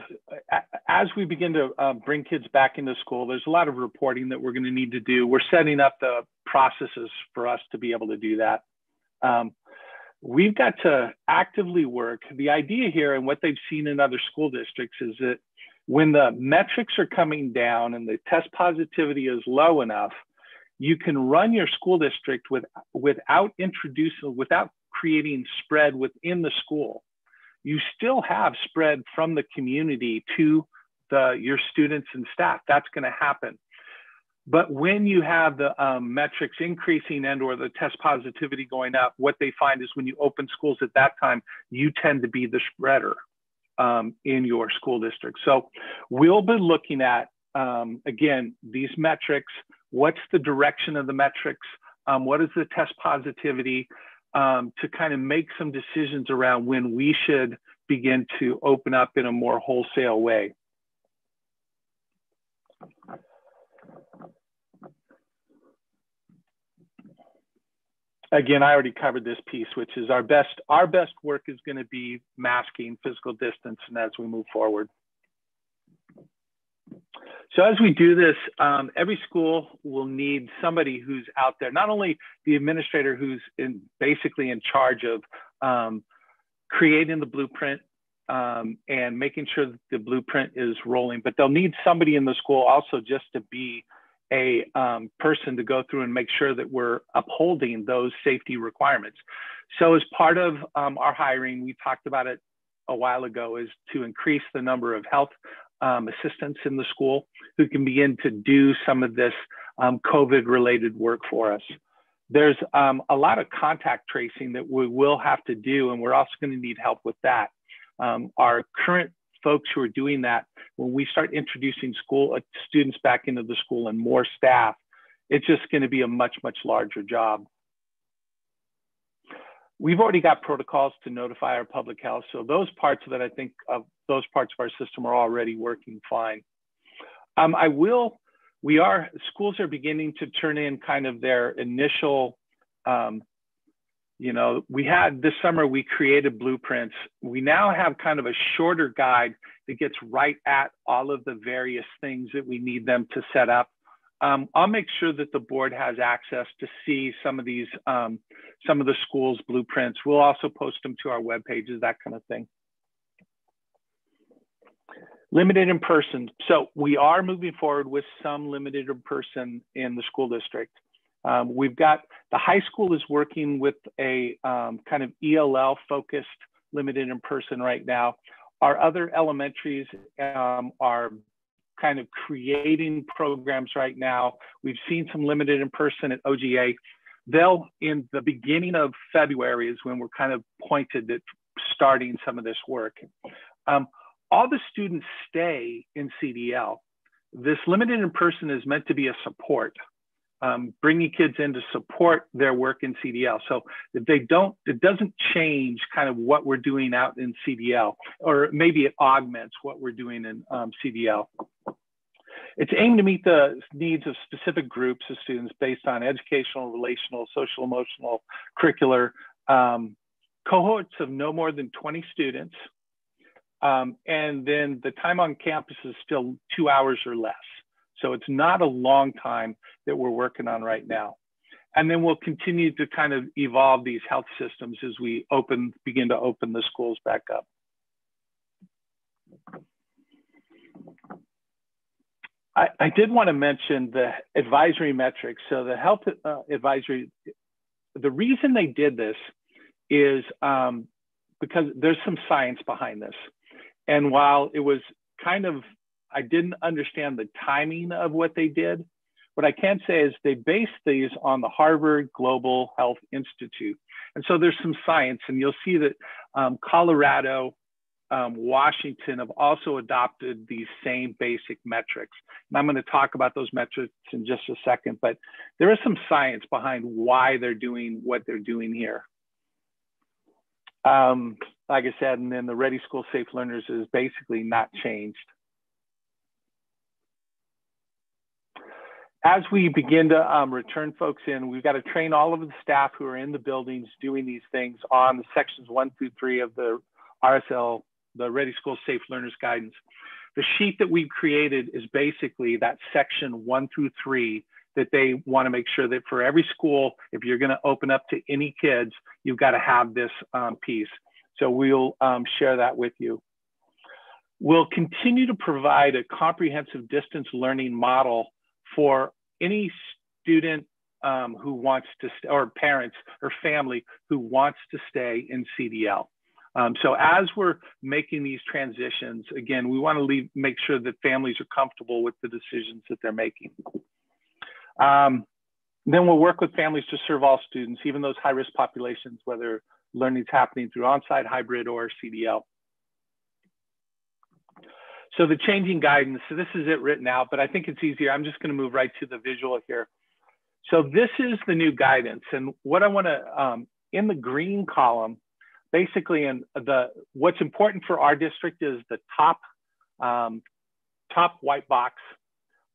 as we begin to uh, bring kids back into school, there's a lot of reporting that we're going to need to do. We're setting up the processes for us to be able to do that. Um, we've got to actively work. The idea here and what they've seen in other school districts is that when the metrics are coming down and the test positivity is low enough, you can run your school district with, without introducing, without creating spread within the school. You still have spread from the community to the, your students and staff. That's going to happen. But when you have the um, metrics increasing and or the test positivity going up, what they find is when you open schools at that time, you tend to be the spreader um, in your school district. So we'll be looking at, um, again, these metrics, what's the direction of the metrics, um, what is the test positivity, um, to kind of make some decisions around when we should begin to open up in a more wholesale way. Again, I already covered this piece, which is our best, our best work is gonna be masking physical distance and as we move forward. So as we do this, um, every school will need somebody who's out there, not only the administrator who's in basically in charge of um, creating the blueprint um, and making sure that the blueprint is rolling, but they'll need somebody in the school also just to be a um, person to go through and make sure that we're upholding those safety requirements. So as part of um, our hiring, we talked about it a while ago, is to increase the number of health um, assistants in the school who can begin to do some of this um, COVID related work for us. There's um, a lot of contact tracing that we will have to do, and we're also going to need help with that. Um, our current folks who are doing that, when we start introducing school uh, students back into the school and more staff, it's just going to be a much, much larger job. We've already got protocols to notify our public health. So those parts that I think of those parts of our system are already working fine. Um, I will, we are, schools are beginning to turn in kind of their initial, um, you know, we had this summer, we created blueprints. We now have kind of a shorter guide that gets right at all of the various things that we need them to set up. Um, I'll make sure that the board has access to see some of these, um, some of the schools' blueprints. We'll also post them to our web pages, that kind of thing. Limited in person. So we are moving forward with some limited in person in the school district. Um, we've got, the high school is working with a um, kind of ELL focused limited in person right now. Our other elementaries um, are kind of creating programs right now. We've seen some limited in person at OGA. They'll, in the beginning of February, is when we're kind of pointed at starting some of this work. Um, all the students stay in CDL. This limited in person is meant to be a support um, bringing kids in to support their work in CDL. So if they don't, it doesn't change kind of what we're doing out in CDL, or maybe it augments what we're doing in um, CDL. It's aimed to meet the needs of specific groups of students based on educational, relational, social, emotional, curricular um, cohorts of no more than 20 students. Um, and then the time on campus is still two hours or less. So it's not a long time that we're working on right now. And then we'll continue to kind of evolve these health systems as we open, begin to open the schools back up. I, I did want to mention the advisory metrics. So the health uh, advisory, the reason they did this is um, because there's some science behind this. And while it was kind of I didn't understand the timing of what they did. What I can say is they based these on the Harvard Global Health Institute. And so there's some science, and you'll see that um, Colorado, um, Washington have also adopted these same basic metrics. And I'm going to talk about those metrics in just a second, but there is some science behind why they're doing what they're doing here. Um, like I said, and then the Ready School Safe Learners is basically not changed. As we begin to um, return folks in, we've got to train all of the staff who are in the buildings doing these things on the sections one through three of the RSL, the Ready School Safe Learners Guidance. The sheet that we've created is basically that section one through three that they want to make sure that for every school, if you're going to open up to any kids, you've got to have this um, piece. So we'll um, share that with you. We'll continue to provide a comprehensive distance learning model for any student um, who wants to, or parents or family who wants to stay in CDL. Um, so as we're making these transitions, again, we want to leave, make sure that families are comfortable with the decisions that they're making. Um, then we'll work with families to serve all students, even those high-risk populations, whether learning is happening through on-site, hybrid, or CDL. So the changing guidance, so this is it written out, but I think it's easier. I'm just gonna move right to the visual here. So this is the new guidance. And what I wanna, um, in the green column, basically in the, what's important for our district is the top, um, top white box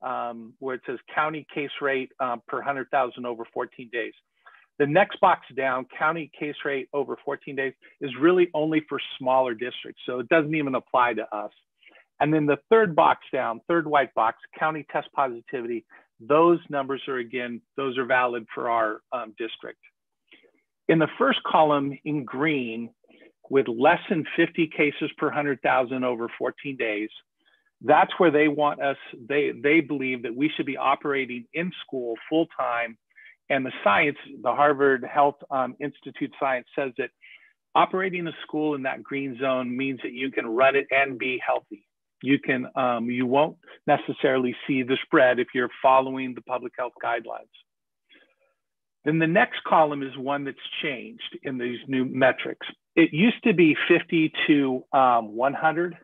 um, where it says county case rate um, per 100,000 over 14 days. The next box down, county case rate over 14 days, is really only for smaller districts. So it doesn't even apply to us. And then the third box down, third white box, county test positivity, those numbers are again, those are valid for our um, district. In the first column in green, with less than 50 cases per 100,000 over 14 days, that's where they want us, they, they believe that we should be operating in school full time. And the science, the Harvard Health um, Institute science says that operating a school in that green zone means that you can run it and be healthy you can um, you won't necessarily see the spread if you're following the public health guidelines. Then the next column is one that's changed in these new metrics. It used to be 50 to um, 100.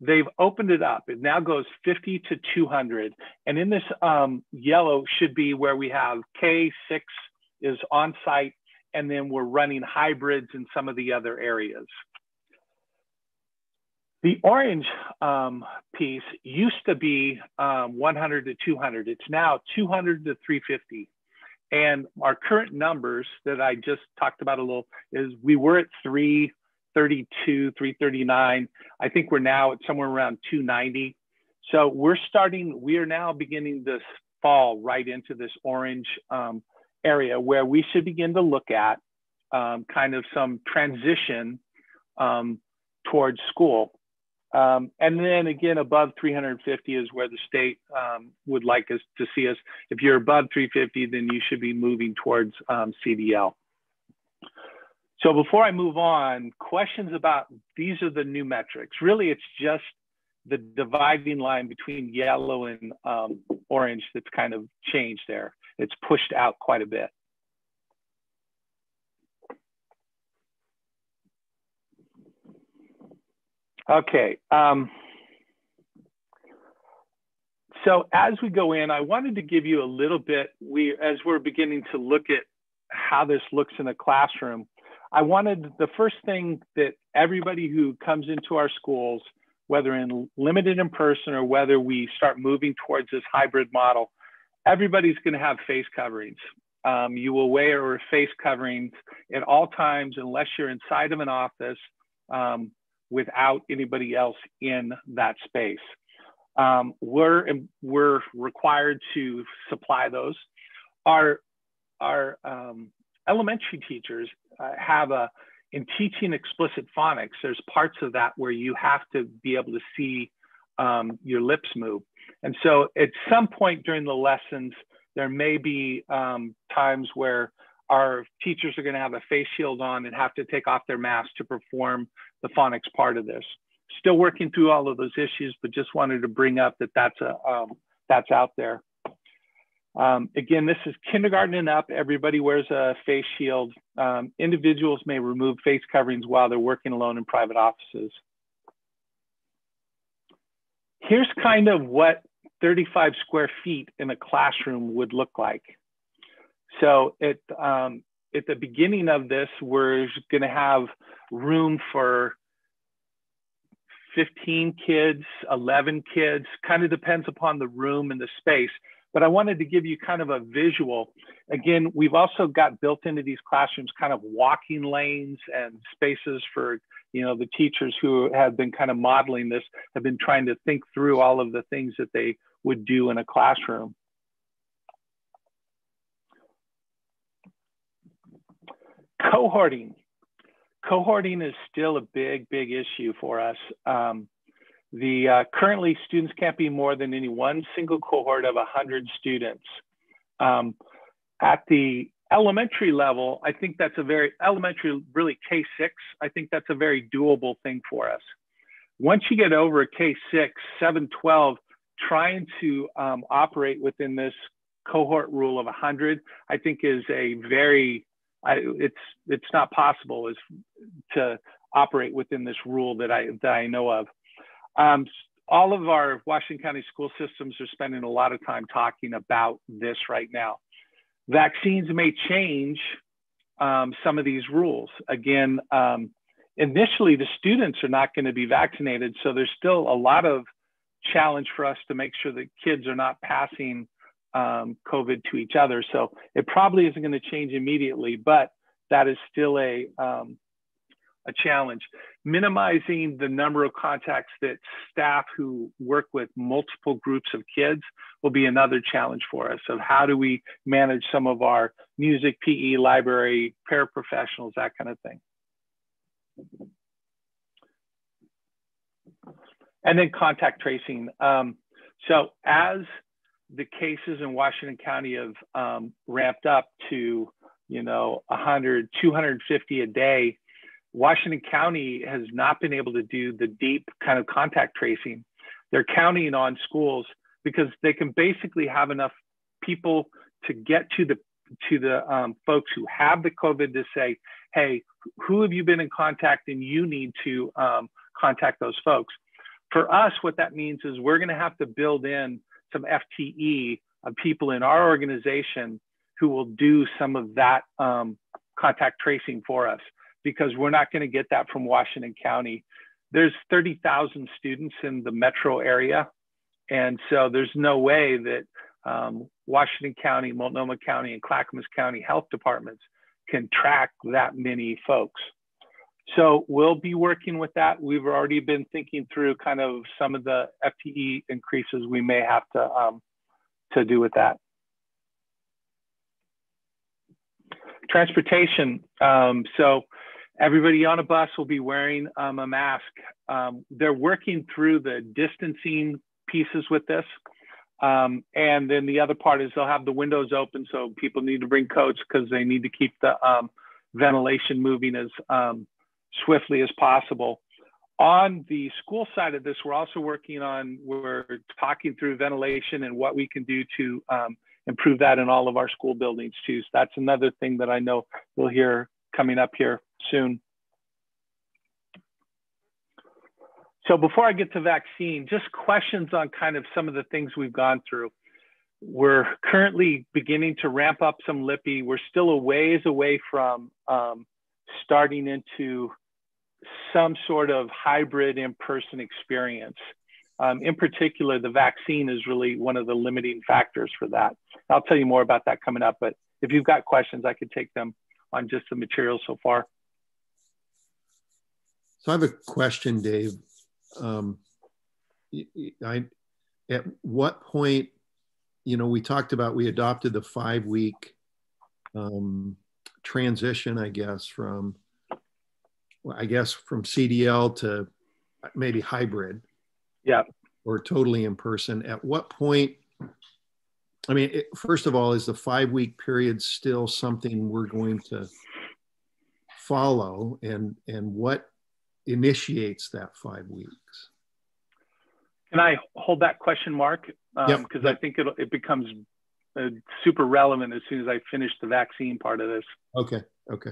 they've opened it up. It now goes 50 to 200. And in this um, yellow should be where we have K6 is on site, and then we're running hybrids in some of the other areas. The orange um, piece used to be um, 100 to 200. It's now 200 to 350. And our current numbers that I just talked about a little is we were at 332, 339. I think we're now at somewhere around 290. So we're starting, we are now beginning this fall right into this orange um, area where we should begin to look at um, kind of some transition um, towards school. Um, and then again, above 350 is where the state um, would like us to see us. If you're above 350, then you should be moving towards um, CDL. So before I move on, questions about these are the new metrics. Really, it's just the dividing line between yellow and um, orange that's kind of changed there. It's pushed out quite a bit. Okay. Um, so as we go in, I wanted to give you a little bit, we, as we're beginning to look at how this looks in a classroom, I wanted the first thing that everybody who comes into our schools, whether in limited in person or whether we start moving towards this hybrid model, everybody's gonna have face coverings. Um, you will wear face coverings at all times unless you're inside of an office. Um, without anybody else in that space. Um, we're, we're required to supply those. Our, our um, elementary teachers uh, have a, in teaching explicit phonics, there's parts of that where you have to be able to see um, your lips move. And so at some point during the lessons, there may be um, times where our teachers are going to have a face shield on and have to take off their mask to perform the phonics part of this. Still working through all of those issues, but just wanted to bring up that that's a um, that's out there. Um, again, this is kindergarten and up. Everybody wears a face shield. Um, individuals may remove face coverings while they're working alone in private offices. Here's kind of what 35 square feet in a classroom would look like. So it, um, at the beginning of this, we're going to have room for 15 kids, 11 kids, kind of depends upon the room and the space. But I wanted to give you kind of a visual. Again, we've also got built into these classrooms kind of walking lanes and spaces for, you know, the teachers who have been kind of modeling this, have been trying to think through all of the things that they would do in a classroom. Cohorting. Cohorting is still a big, big issue for us. Um, the uh, currently students can't be more than any one single cohort of 100 students. Um, at the elementary level, I think that's a very elementary, really K6. I think that's a very doable thing for us. Once you get over a K6, 7, 12, trying to um, operate within this cohort rule of 100, I think is a very I, it's it's not possible is to operate within this rule that I that I know of. Um, all of our Washington County school systems are spending a lot of time talking about this right now. Vaccines may change um, some of these rules. Again, um, initially the students are not going to be vaccinated, so there's still a lot of challenge for us to make sure that kids are not passing um, COVID to each other. So it probably isn't going to change immediately, but that is still a, um, a challenge. Minimizing the number of contacts that staff who work with multiple groups of kids will be another challenge for us. So how do we manage some of our music, PE, library, paraprofessionals, that kind of thing. And then contact tracing. Um, so as the cases in Washington County have um, ramped up to, you know, 100, 250 a day. Washington County has not been able to do the deep kind of contact tracing. They're counting on schools because they can basically have enough people to get to the to the um, folks who have the COVID to say, hey, who have you been in contact and you need to um, contact those folks. For us, what that means is we're going to have to build in some FTE of people in our organization who will do some of that um, contact tracing for us because we're not going to get that from Washington County. There's 30,000 students in the metro area. And so there's no way that um, Washington County, Multnomah County, and Clackamas County health departments can track that many folks. So we'll be working with that. We've already been thinking through kind of some of the FTE increases we may have to um, to do with that. Transportation. Um, so everybody on a bus will be wearing um, a mask. Um, they're working through the distancing pieces with this. Um, and then the other part is they'll have the windows open, so people need to bring coats because they need to keep the um, ventilation moving as swiftly as possible. On the school side of this, we're also working on, we're talking through ventilation and what we can do to um, improve that in all of our school buildings too. So that's another thing that I know we'll hear coming up here soon. So before I get to vaccine, just questions on kind of some of the things we've gone through. We're currently beginning to ramp up some LIPI. We're still a ways away from um, starting into some sort of hybrid in-person experience. Um, in particular, the vaccine is really one of the limiting factors for that. I'll tell you more about that coming up, but if you've got questions, I could take them on just the material so far. So I have a question, Dave. Um, I, at what point, you know, we talked about, we adopted the five week um, transition, I guess, from, well, I guess, from CDL to maybe hybrid. Yeah. Or totally in person. At what point, I mean, it, first of all, is the five week period still something we're going to follow? And, and what initiates that five weeks? Can I hold that question mark? Because um, yep. I think it it becomes uh, super relevant as soon as I finish the vaccine part of this. Okay. Okay.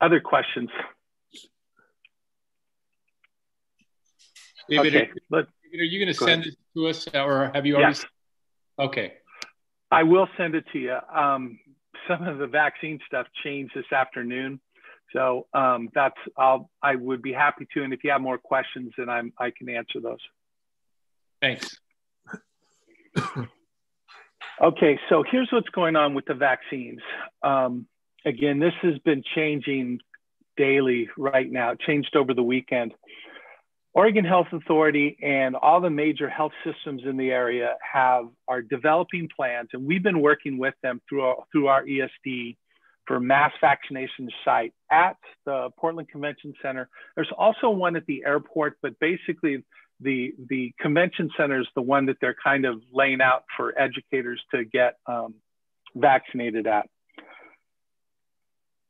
Other questions? David, okay. are, are you going to send ahead. it to us or have you already? Yes. Okay. I will send it to you. Um, some of the vaccine stuff changed this afternoon. So um, that's I'll I would be happy to, and if you have more questions, then I'm I can answer those. Thanks. okay, so here's what's going on with the vaccines. Um, again, this has been changing daily right now. Changed over the weekend. Oregon Health Authority and all the major health systems in the area have are developing plans, and we've been working with them through our, through our ESD for mass vaccination site at the Portland Convention Center. There's also one at the airport, but basically the the convention center is the one that they're kind of laying out for educators to get um, vaccinated at.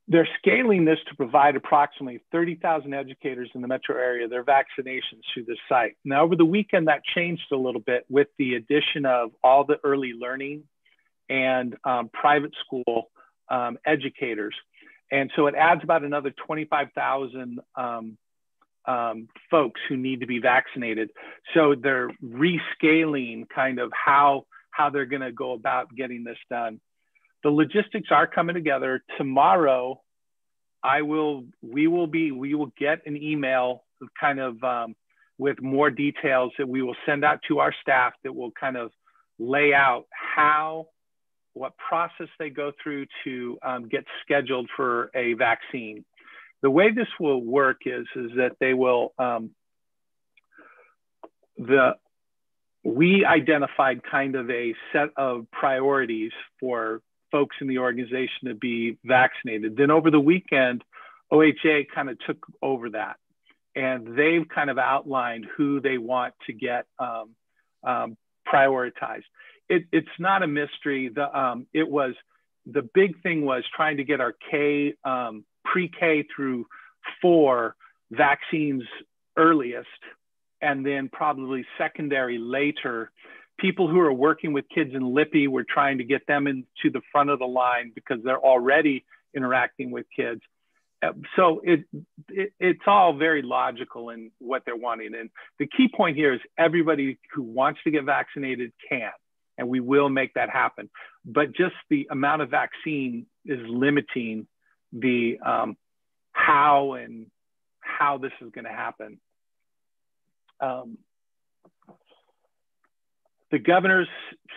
They're scaling this to provide approximately 30,000 educators in the metro area their vaccinations through the site. Now, over the weekend, that changed a little bit with the addition of all the early learning and um, private school um, educators. And so it adds about another 25,000 um, um, folks who need to be vaccinated. So they're rescaling kind of how, how they're going to go about getting this done the logistics are coming together. Tomorrow, I will, we will be, we will get an email kind of um, with more details that we will send out to our staff that will kind of lay out how, what process they go through to um, get scheduled for a vaccine. The way this will work is, is that they will, um, the, we identified kind of a set of priorities for folks in the organization to be vaccinated. Then over the weekend, OHA kind of took over that and they've kind of outlined who they want to get um, um, prioritized. It, it's not a mystery. The, um, it was the big thing was trying to get our K um, pre-K through four vaccines earliest, and then probably secondary later. People who are working with kids in LIPI, we're trying to get them into the front of the line because they're already interacting with kids. so it, it, it's all very logical in what they're wanting. And the key point here is everybody who wants to get vaccinated can and we will make that happen. But just the amount of vaccine is limiting the um, how and how this is going to happen um, the governors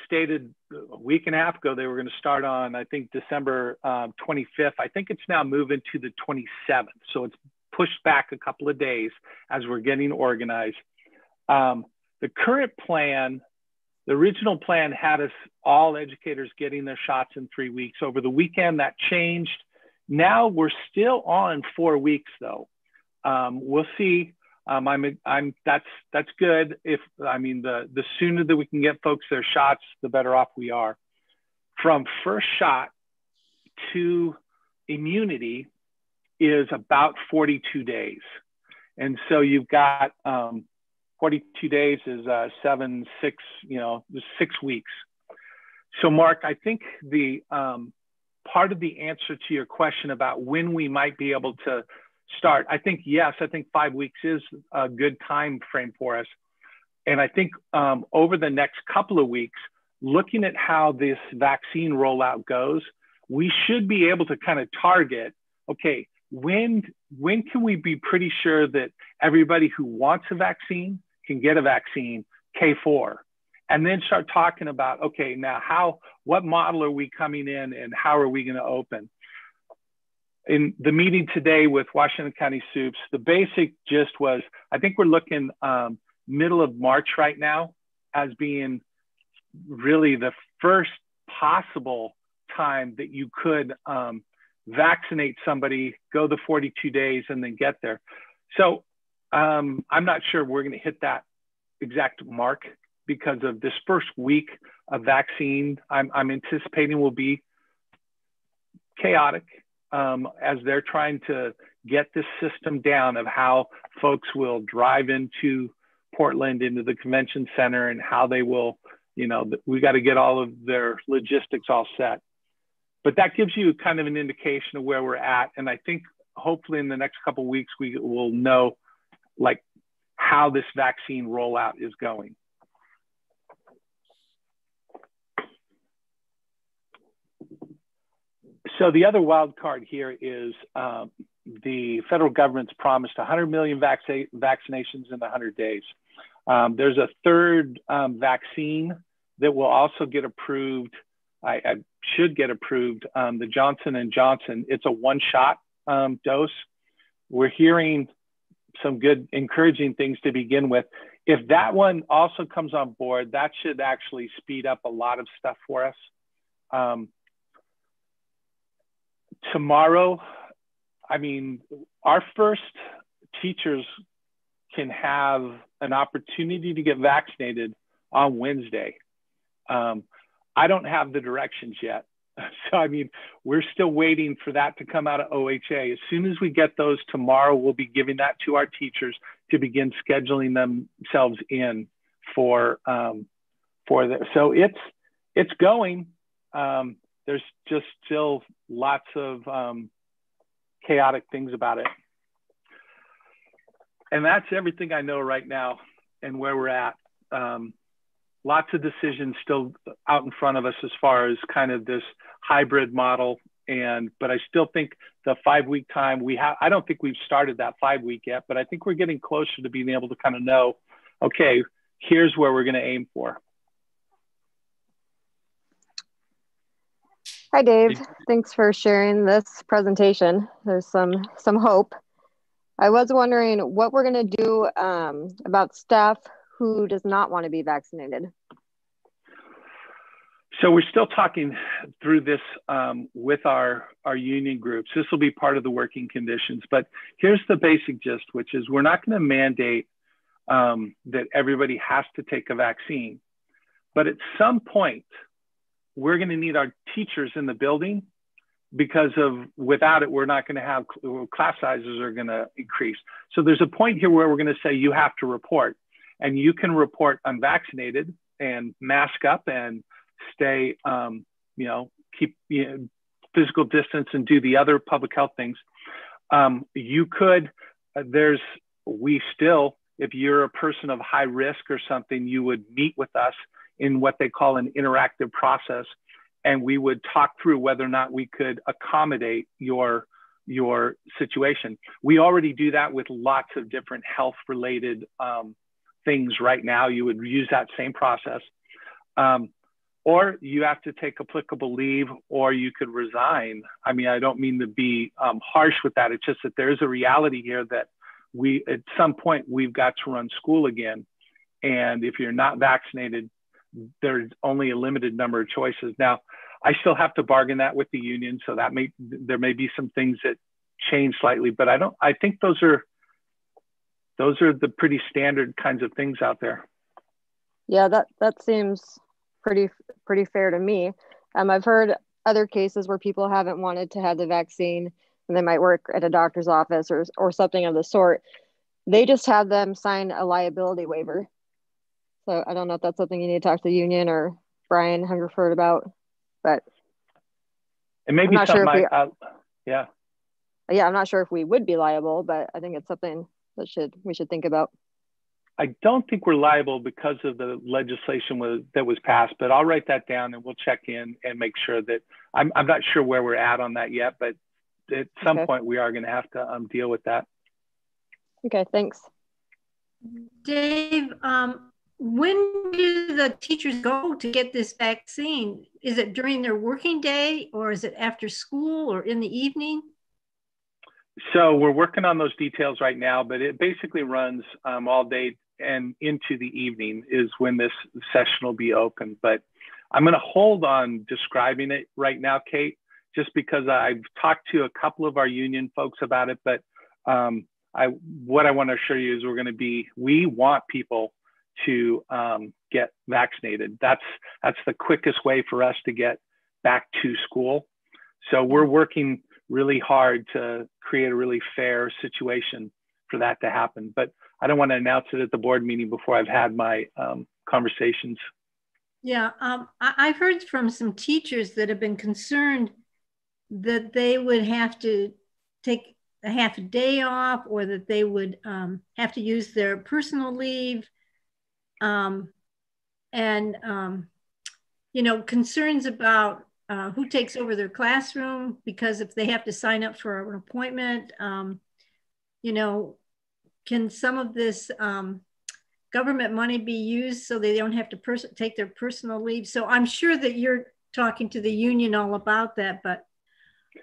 stated a week and a half ago they were going to start on, I think, December um, 25th. I think it's now moving to the 27th. So it's pushed back a couple of days as we're getting organized. Um, the current plan, the original plan had us all educators getting their shots in three weeks. Over the weekend, that changed. Now we're still on four weeks, though. Um, we'll see um, I'm, I'm, that's, that's good. If, I mean, the, the sooner that we can get folks their shots, the better off we are. From first shot to immunity is about 42 days. And so you've got um, 42 days is uh, seven, six, you know, six weeks. So Mark, I think the um, part of the answer to your question about when we might be able to start. I think yes, I think five weeks is a good time frame for us. And I think um, over the next couple of weeks, looking at how this vaccine rollout goes, we should be able to kind of target, okay, when when can we be pretty sure that everybody who wants a vaccine can get a vaccine K4? And then start talking about, okay, now how what model are we coming in and how are we going to open? in the meeting today with Washington County Supes, the basic gist was I think we're looking um, middle of March right now as being really the first possible time that you could um, vaccinate somebody, go the 42 days, and then get there. So um, I'm not sure we're going to hit that exact mark because of this first week of vaccine. I'm, I'm anticipating will be chaotic um, as they're trying to get this system down of how folks will drive into Portland into the convention center and how they will, you know, we got to get all of their logistics all set. But that gives you kind of an indication of where we're at. And I think hopefully in the next couple weeks, we will know like how this vaccine rollout is going. So the other wild card here is um, the federal government's promised 100 million vac vaccinations in 100 days. Um, there's a third um, vaccine that will also get approved. I, I should get approved. Um, the Johnson and Johnson. It's a one-shot um, dose. We're hearing some good, encouraging things to begin with. If that one also comes on board, that should actually speed up a lot of stuff for us. Um, tomorrow, I mean, our first teachers can have an opportunity to get vaccinated on Wednesday. Um, I don't have the directions yet. So, I mean, we're still waiting for that to come out of OHA. As soon as we get those tomorrow, we'll be giving that to our teachers to begin scheduling themselves in for um, for the. So it's it's going. Um, there's just still lots of um, chaotic things about it. And that's everything I know right now and where we're at. Um, lots of decisions still out in front of us as far as kind of this hybrid model. And but I still think the five week time we have. I don't think we've started that five week yet, but I think we're getting closer to being able to kind of know, okay, here's where we're going to aim for. Hi, Dave. Thanks for sharing this presentation. There's some some hope. I was wondering what we're going to do um, about staff who does not want to be vaccinated. So we're still talking through this um, with our, our union groups. This will be part of the working conditions, but here's the basic gist, which is we're not going to mandate um, that everybody has to take a vaccine. But at some point, we're going to need our teachers in the building because of without it we're not going to have class sizes are going to increase. So there's a point here where we're going to say you have to report and you can report unvaccinated and mask up and stay um, you know keep you know, physical distance and do the other public health things. Um, you could, uh, there's, we still, if you're a person of high risk or something, you would meet with us in what they call an interactive process. And we would talk through whether or not we could accommodate your, your situation. We already do that with lots of different health related um, things right now. You would use that same process. Um, or you have to take applicable leave or you could resign. I mean, I don't mean to be um, harsh with that. It's just that there's a reality here that we, at some point, we've got to run school again. And if you're not vaccinated, there's only a limited number of choices. Now, I still have to bargain that with the union. So that may, there may be some things that change slightly, but I don't, I think those are, those are the pretty standard kinds of things out there. Yeah, that, that seems pretty pretty fair to me. Um, I've heard other cases where people haven't wanted to have the vaccine and they might work at a doctor's office or, or something of the sort. They just have them sign a liability waiver. So I don't know if that's something you need to talk to the union or Brian Hungerford about, but it may be something sure we, I, yeah. Yeah, I'm not sure if we would be liable, but I think it's something that should we should think about. I don't think we're liable because of the legislation was, that was passed, but I'll write that down and we'll check in and make sure that I'm, I'm not sure where we're at on that yet, but at some okay. point we are going to have to um, deal with that. Okay, thanks. Dave, um, when do the teachers go to get this vaccine? Is it during their working day or is it after school or in the evening? So we're working on those details right now, but it basically runs um, all day and into the evening is when this session will be open. But I'm going to hold on describing it right now, Kate, just because I've talked to a couple of our union folks about it. But um, I, what I want to assure you is we're going to be, we want people to um, get vaccinated. That's that's the quickest way for us to get back to school. So we're working really hard to create a really fair situation for that to happen. But I don't want to announce it at the board meeting before I've had my um, conversations. Yeah, um, I- have heard from some teachers that have been concerned that they would have to take a half a day off or that they would um, have to use their personal leave. Um, and, um, you know, concerns about uh, who takes over their classroom because if they have to sign up for an appointment, um, you know, can some of this um, government money be used so they don't have to take their personal leave? So I'm sure that you're talking to the union all about that, but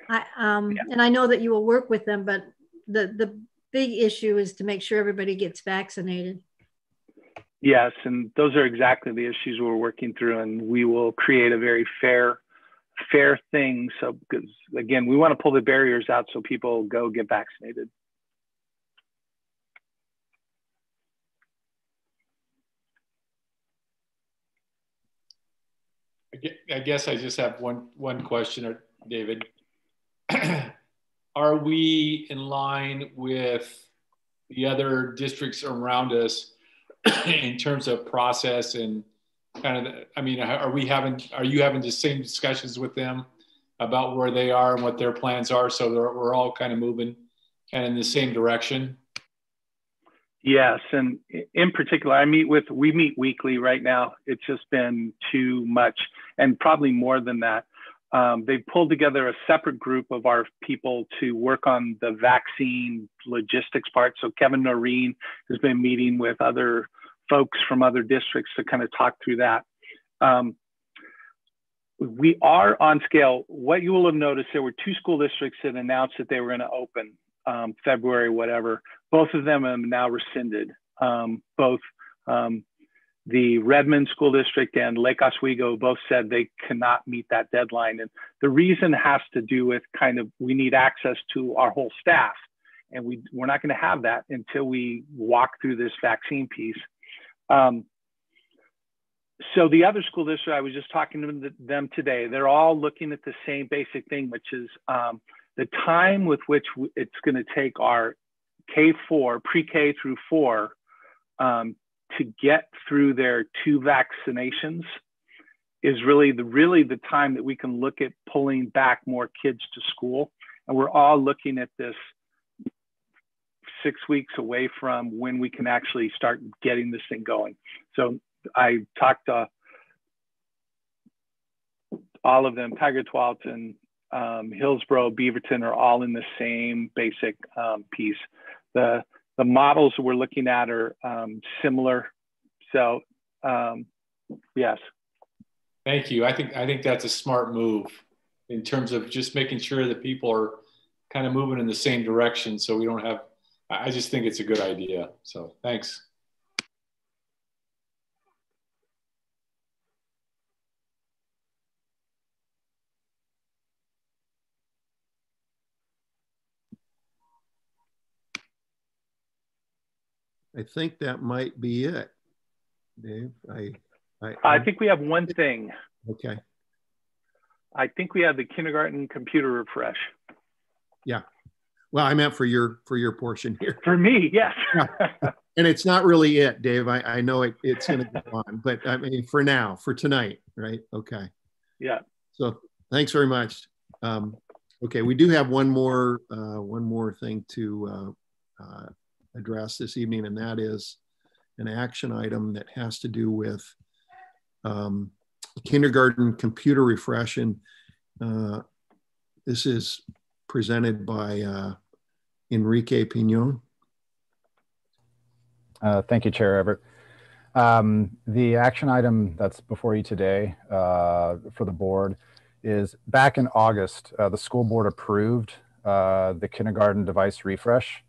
I um, yeah. and I know that you will work with them, but the the big issue is to make sure everybody gets vaccinated. Yes, and those are exactly the issues we're working through, and we will create a very fair fair thing. So, because again, we want to pull the barriers out so people go get vaccinated. I guess I just have one one question, or David. Are we in line with the other districts around us in terms of process and kind of? I mean, are we having? Are you having the same discussions with them about where they are and what their plans are? So we're all kind of moving of in the same direction. Yes, and in particular, I meet with, we meet weekly right now. It's just been too much and probably more than that. Um, they've pulled together a separate group of our people to work on the vaccine logistics part. So Kevin Noreen has been meeting with other folks from other districts to kind of talk through that. Um, we are on scale. What you will have noticed, there were two school districts that announced that they were going to open um, February, whatever. Both of them have now rescinded. Um, both um, the Redmond School District and Lake Oswego both said they cannot meet that deadline. And the reason has to do with kind of we need access to our whole staff. And we, we're not going to have that until we walk through this vaccine piece. Um, so the other school district, I was just talking to them today, they're all looking at the same basic thing, which is um, the time with which it's going to take our K4, pre-K through four, um, to get through their two vaccinations is really the really the time that we can look at pulling back more kids to school. And we're all looking at this six weeks away from when we can actually start getting this thing going. So I talked to all of them, Tigard Tualatin, um, Hillsboro, Beaverton are all in the same basic um, piece. The, the models we're looking at are um, similar. So um, yes. Thank you. I think, I think that's a smart move in terms of just making sure that people are kind of moving in the same direction so we don't have, I just think it's a good idea. So thanks. I think that might be it, Dave. I, I, I think we have one thing. Okay. I think we have the kindergarten computer refresh. Yeah. Well, I meant for your for your portion here. For me, yes. And it's not really it, Dave. I, I know it, it's going to go on, but I mean, for now, for tonight, right? Okay. Yeah. So thanks very much. Um, okay, we do have one more uh, one more thing to uh, uh, address this evening, and that is an action item that has to do with um, kindergarten computer refresh. And uh, this is presented by uh, Enrique Pinon. Uh, thank you, Chair Everett. Um, the action item that's before you today uh, for the board is back in August, uh, the school board approved uh, the kindergarten device refresh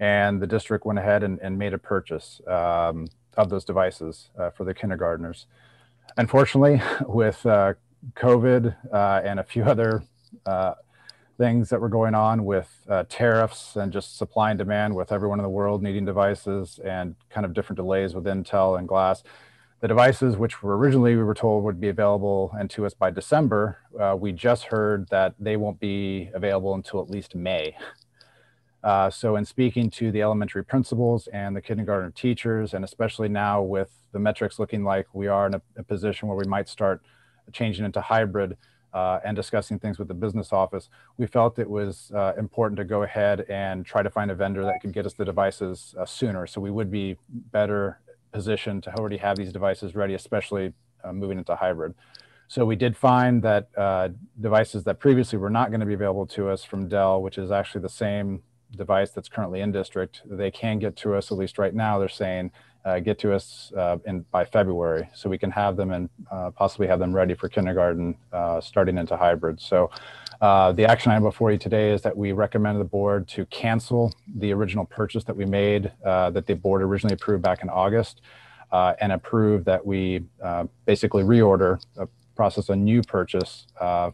and the district went ahead and, and made a purchase um, of those devices uh, for the kindergartners. Unfortunately, with uh, COVID uh, and a few other uh, things that were going on with uh, tariffs and just supply and demand with everyone in the world needing devices and kind of different delays with Intel and Glass, the devices which were originally we were told would be available and to us by December, uh, we just heard that they won't be available until at least May. Uh, so in speaking to the elementary principals and the kindergarten teachers, and especially now with the metrics looking like we are in a, a position where we might start changing into hybrid uh, and discussing things with the business office, we felt it was uh, important to go ahead and try to find a vendor that could get us the devices uh, sooner. So we would be better positioned to already have these devices ready, especially uh, moving into hybrid. So we did find that uh, devices that previously were not going to be available to us from Dell, which is actually the same device that's currently in district, they can get to us, at least right now, they're saying, uh, get to us uh, in by February, so we can have them and uh, possibly have them ready for kindergarten uh, starting into hybrid. So uh, the action item before you today is that we recommend the board to cancel the original purchase that we made uh, that the board originally approved back in August and approve that we basically reorder, a process a new purchase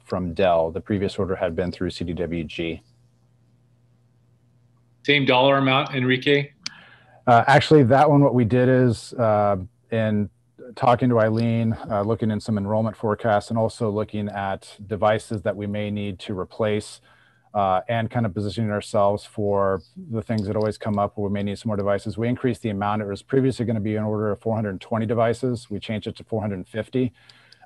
from Dell. The previous order had been through CDWG. Same dollar amount, Enrique? Uh, actually, that one, what we did is uh, in talking to Eileen, uh, looking in some enrollment forecasts, and also looking at devices that we may need to replace uh, and kind of positioning ourselves for the things that always come up where we may need some more devices. We increased the amount. It was previously going to be an order of 420 devices. We changed it to 450.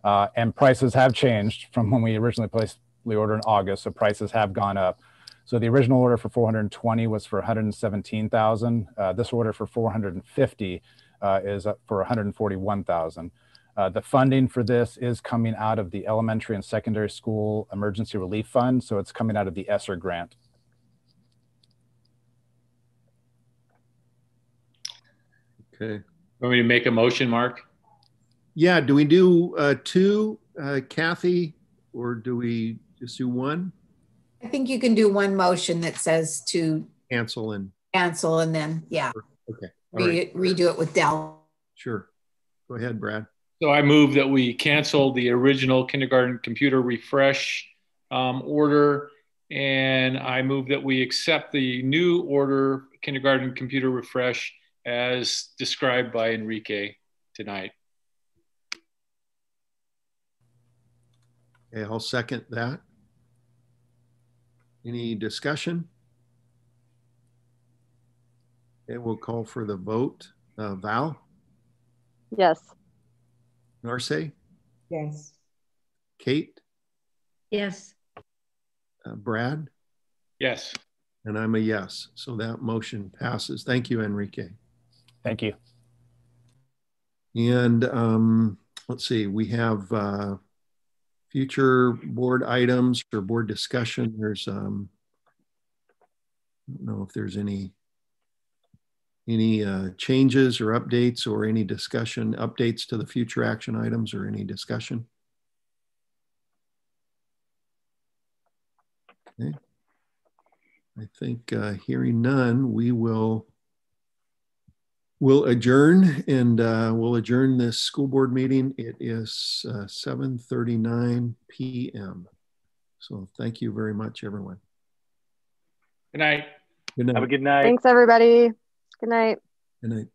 Uh, and prices have changed from when we originally placed the order in August. So prices have gone up. So the original order for 420 was for 117,000. Uh, this order for 450 uh, is up for 141,000. Uh, the funding for this is coming out of the Elementary and Secondary School Emergency Relief Fund. So it's coming out of the ESSER grant. Okay. Want me to make a motion, Mark? Yeah, do we do uh, two, uh, Kathy, or do we just do one? I think you can do one motion that says to cancel and cancel and then, yeah. Okay. Re right. Redo it with Dell. Sure. Go ahead, Brad. So I move that we cancel the original kindergarten computer refresh um, order. And I move that we accept the new order kindergarten computer refresh as described by Enrique tonight. Okay, I'll second that. Any discussion? Okay, we'll call for the vote. Uh, Val? Yes. Narce? Yes. Kate? Yes. Uh, Brad? Yes. And I'm a yes. So that motion passes. Thank you, Enrique. Thank you. And um, let's see, we have uh, future board items or board discussion. There's, um, I don't know if there's any any uh, changes or updates or any discussion, updates to the future action items or any discussion? Okay. I think uh, hearing none, we will we'll adjourn and uh, we'll adjourn this school board meeting. It is uh, 7.39 p.m. So thank you very much, everyone. Good night. Good night. Have a good night. Thanks, everybody. Good night. Good night.